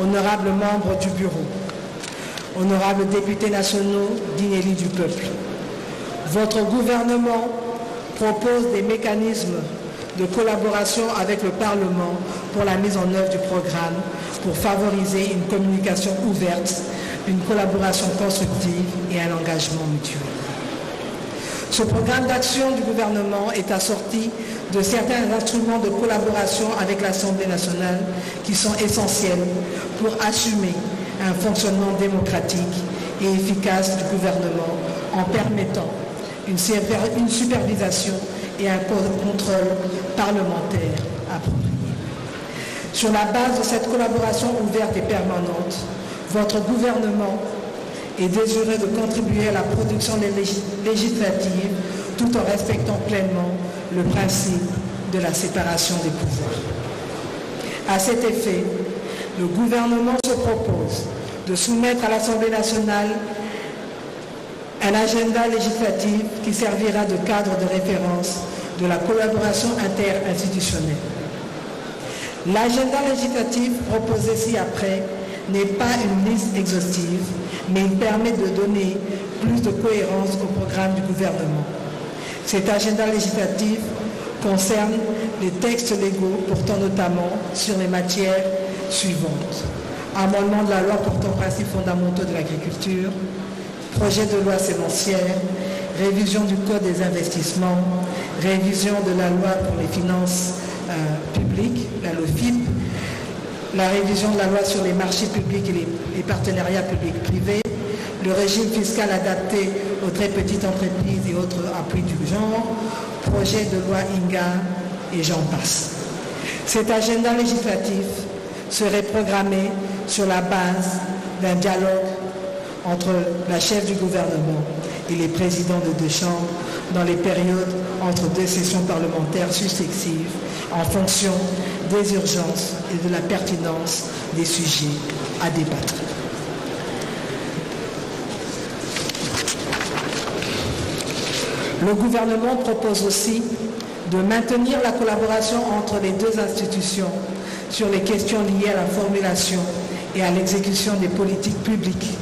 honorables membres du bureau, honorables députés nationaux d'Inélie du peuple, votre gouvernement propose des mécanismes de collaboration avec le Parlement pour la mise en œuvre du programme pour favoriser une communication ouverte, une collaboration constructive et un engagement mutuel. Ce programme d'action du gouvernement est assorti de certains instruments de collaboration avec l'Assemblée nationale qui sont essentiels pour assumer un fonctionnement démocratique et efficace du gouvernement en permettant une supervision et un contrôle parlementaire approprié. Sur la base de cette collaboration ouverte et permanente, votre gouvernement est désireux de contribuer à la production législative tout en respectant pleinement le principe de la séparation des pouvoirs. À cet effet, le gouvernement se propose de soumettre à l'Assemblée nationale un agenda législatif qui servira de cadre de référence de la collaboration interinstitutionnelle. L'agenda législatif proposé ci-après n'est pas une liste exhaustive, mais il permet de donner plus de cohérence au programme du gouvernement. Cet agenda législatif concerne les textes légaux portant notamment sur les matières suivantes. Amendement de la loi portant principes fondamentaux de l'agriculture, projet de loi sémentielle, révision du Code des investissements, révision de la loi pour les finances euh, publiques, la LOFIP, la révision de la loi sur les marchés publics et les, partenariats publics-privés, le régime fiscal adapté aux très petites entreprises et autres appuis du genre, projet de loi INGA et j'en passe. Cet agenda législatif serait programmé sur la base d'un dialogue entre la chef du gouvernement et les présidents de deux chambres dans les périodes entre deux sessions parlementaires successives en fonction des urgences et de la pertinence des sujets à débattre. Le gouvernement propose aussi de maintenir la collaboration entre les deux institutions sur les questions liées à la formulation et à l'exécution des politiques publiques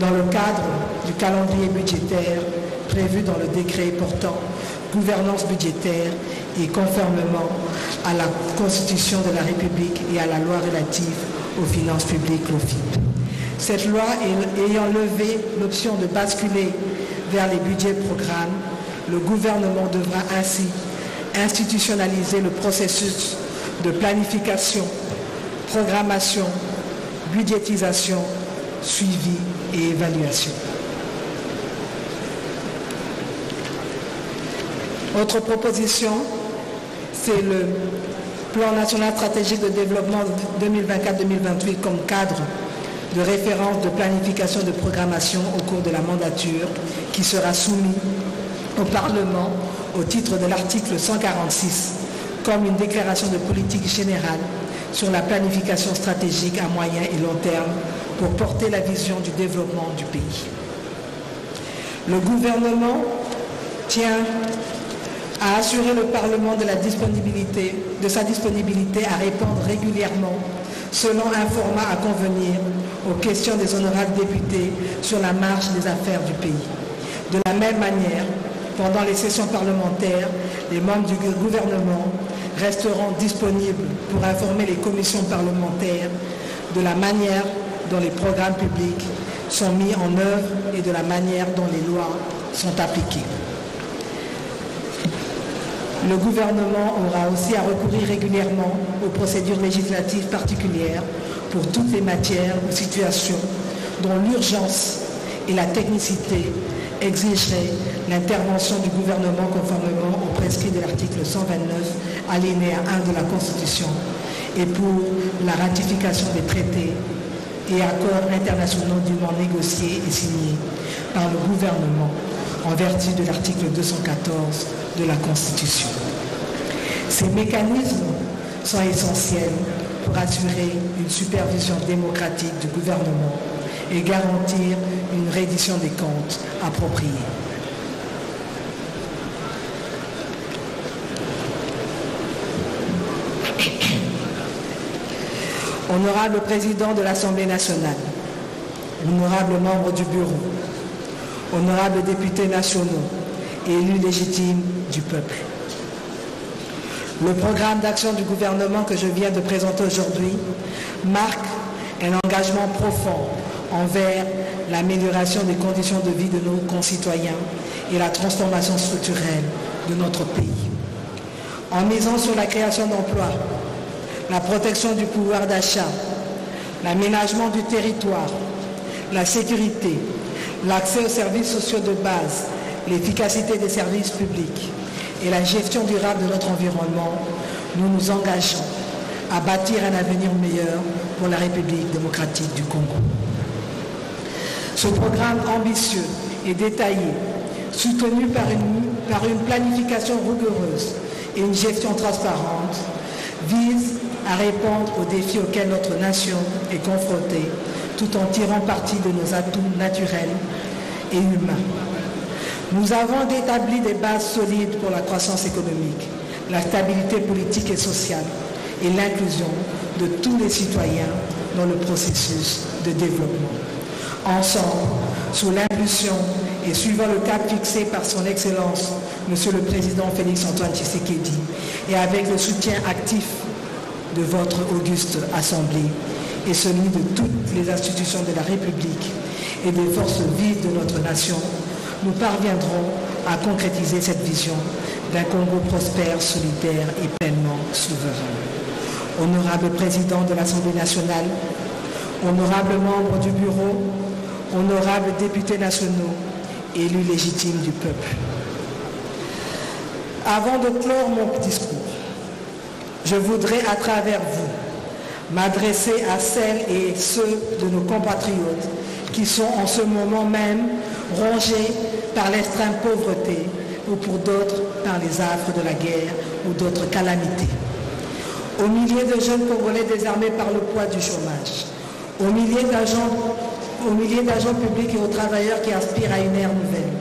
dans le cadre du calendrier budgétaire prévu dans le décret portant gouvernance budgétaire et conformément à la Constitution de la République et à la loi relative aux finances publiques, l'OFIP. Cette loi ayant levé l'option de basculer vers les budgets programmes, le gouvernement devra ainsi institutionnaliser le processus de planification, programmation, budgétisation, suivi et évaluation. Autre proposition, c'est le plan national stratégique de développement 2024-2028 comme cadre de référence de planification de programmation au cours de la mandature qui sera soumis au Parlement au titre de l'article 146 comme une déclaration de politique générale sur la planification stratégique à moyen et long terme pour porter la vision du développement du pays. Le gouvernement tient à assurer le Parlement de, sa disponibilité à répondre régulièrement selon un format à convenir aux questions des honorables députés sur la marche des affaires du pays. De la même manière, pendant les sessions parlementaires, les membres du gouvernement resteront disponibles pour informer les commissions parlementaires de la manière dont les programmes publics sont mis en œuvre et de la manière dont les lois sont appliquées. Le gouvernement aura aussi à recourir régulièrement aux procédures législatives particulières pour toutes les matières ou situations dont l'urgence et la technicité exigeraient l'intervention du gouvernement conformément au prescrit de l'article 129 alinéa 1 de la Constitution et pour la ratification des traités et accords internationaux dûment négociés et signés par le gouvernement en vertu de l'article 214 de la Constitution. Ces mécanismes sont essentiels pour assurer une supervision démocratique du gouvernement et garantir une reddition des comptes appropriée. Honorable président de l'Assemblée nationale, honorable membre du bureau, honorables députés nationaux et élus légitimes du peuple. Le programme d'action du gouvernement que je viens de présenter aujourd'hui marque un engagement profond envers l'amélioration des conditions de vie de nos concitoyens et la transformation structurelle de notre pays. en misant sur la création d'emplois, la protection du pouvoir d'achat, l'aménagement du territoire, la sécurité, l'accès aux services sociaux de base, l'efficacité des services publics et la gestion durable de notre environnement, nous nous engageons à bâtir un avenir meilleur pour la République démocratique du Congo. Ce programme ambitieux et détaillé, soutenu par une, par une planification rigoureuse et une gestion transparente, vise à répondre aux défis auxquels notre nation est confrontée tout en tirant parti de nos atouts naturels et humains. Nous avons établi des bases solides pour la croissance économique, la stabilité politique et sociale et l'inclusion de tous les citoyens dans le processus de développement. Ensemble, sous l'impulsion et suivant le cap fixé par son Excellence, Monsieur le Président Félix Antoine Tshisekedi, et avec le soutien actif de votre auguste Assemblée et celui de toutes les institutions de la République et des forces vives de notre nation, nous parviendrons à concrétiser cette vision d'un Congo prospère, solidaire et pleinement souverain. Honorable Président de l'Assemblée nationale, honorables membres du Bureau, honorables députés nationaux, élus légitimes du peuple. Avant de clore mon discours, je voudrais à travers vous m'adresser à celles et ceux de nos compatriotes qui sont en ce moment même rongés par l'extrême pauvreté ou pour d'autres par les affres de la guerre ou d'autres calamités. Aux milliers de jeunes Congolais désarmés par le poids du chômage, aux milliers d'agents, aux milliers d'agents publics et aux travailleurs qui aspirent à une ère nouvelle,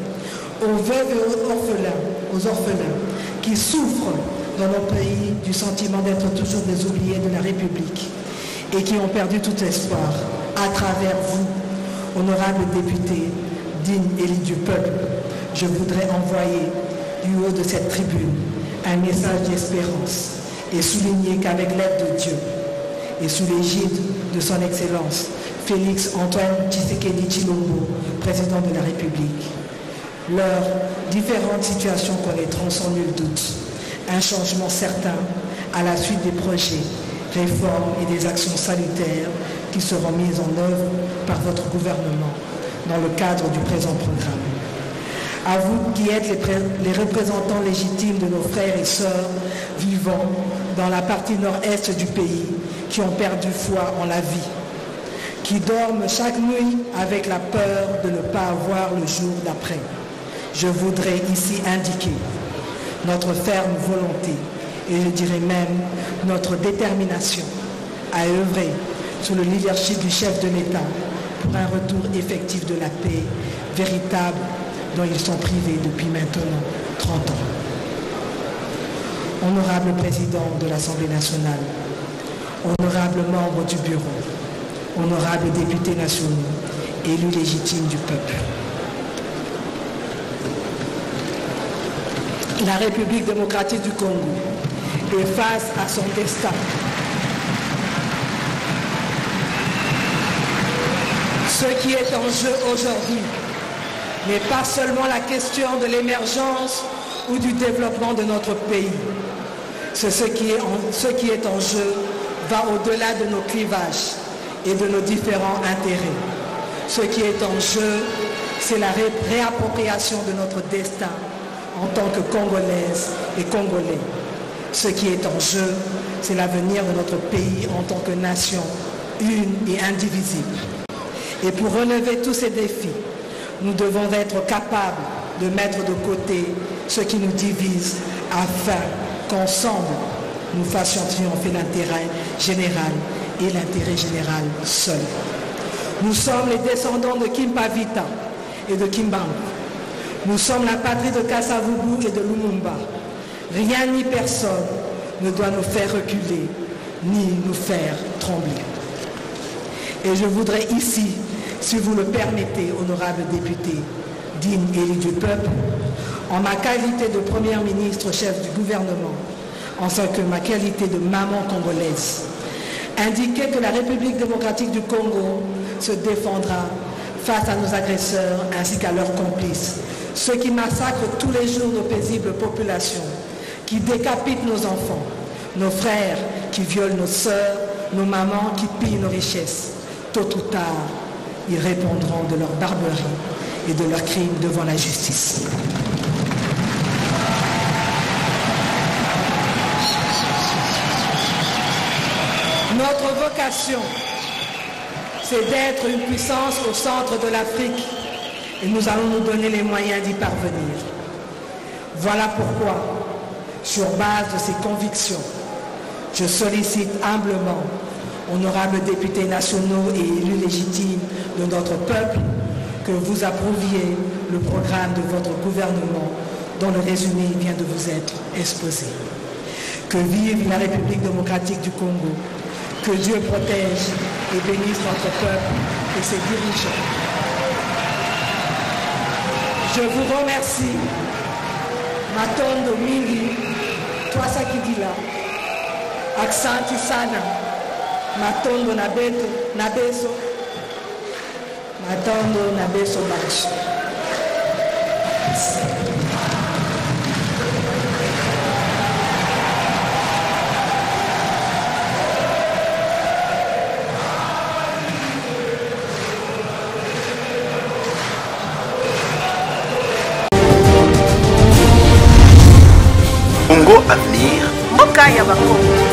aux veuves et aux orphelins, aux orphelins qui souffrent dans nos pays du sentiment d'être toujours des oubliés de la République et qui ont perdu tout espoir. À travers vous, honorables députés, dignes élus du peuple, je voudrais envoyer du haut de cette tribune un message d'espérance et souligner qu'avec l'aide de Dieu et sous l'égide de son Excellence Félix Antoine Tshisekedi Chilombo, président de la République, leurs différentes situations connaîtront sans nul doute un changement certain à la suite des projets, réformes et des actions salutaires qui seront mises en œuvre par votre gouvernement dans le cadre du présent programme. À vous qui êtes les, représentants légitimes de nos frères et sœurs vivant dans la partie nord-est du pays qui ont perdu foi en la vie, qui dorment chaque nuit avec la peur de ne pas avoir le jour d'après. Je voudrais ici indiquer notre ferme volonté et je dirais même notre détermination à œuvrer sous le leadership du chef de l'État pour un retour effectif de la paix véritable dont ils sont privés depuis maintenant 30 ans. Honorable président de l'Assemblée nationale, honorables membres du bureau, honorables députés nationaux, élus légitimes du peuple. La République démocratique du Congo est face à son destin. Ce qui est en jeu aujourd'hui n'est pas seulement la question de l'émergence ou du développement de notre pays. Ce, qui est en, jeu va au-delà de nos clivages et de nos différents intérêts. Ce qui est en jeu, c'est la ré réappropriation de notre destin en tant que Congolaises et Congolais. Ce qui est en jeu, c'est l'avenir de notre pays en tant que nation une et indivisible. Et pour relever tous ces défis, nous devons être capables de mettre de côté ce qui nous divise afin qu'ensemble nous fassions triompher l'intérêt général et l'intérêt général seul. Nous sommes les descendants de Kimpavita et de Kimbangu. Nous sommes la patrie de Kassavubu et de Lumumba. Rien ni personne ne doit nous faire reculer ni nous faire trembler. Et je voudrais ici, si vous le permettez, honorable député, digne élu du peuple, en ma qualité de première ministre chef du gouvernement, en ce que ma qualité de maman congolaise, indiquer que la République démocratique du Congo se défendra face à nos agresseurs ainsi qu'à leurs complices, ceux qui massacrent tous les jours nos paisibles populations, qui décapitent nos enfants, nos frères qui violent nos sœurs, nos mamans qui pillent nos richesses. Tôt ou tard, ils répondront de leur barbarie et de leurs crimes devant la justice. Notre vocation, c'est d'être une puissance au centre de l'Afrique et nous allons nous donner les moyens d'y parvenir. Voilà pourquoi, sur base de ces convictions, je sollicite humblement, honorables députés nationaux et élus légitimes de notre peuple, que vous approuviez le programme de votre gouvernement dont le résumé vient de vous être exposé. Que vive la République démocratique du Congo, que Dieu protège et bénisse notre peuple et ses dirigeants. Je vous remercie. Matondo Mingi, Twasa Kidila, Aksanti Sana, Matondo Nabeto, Nabeso, Matondo Nabeso Bachi. Merci. Congo Avenir, mboka ya bakongo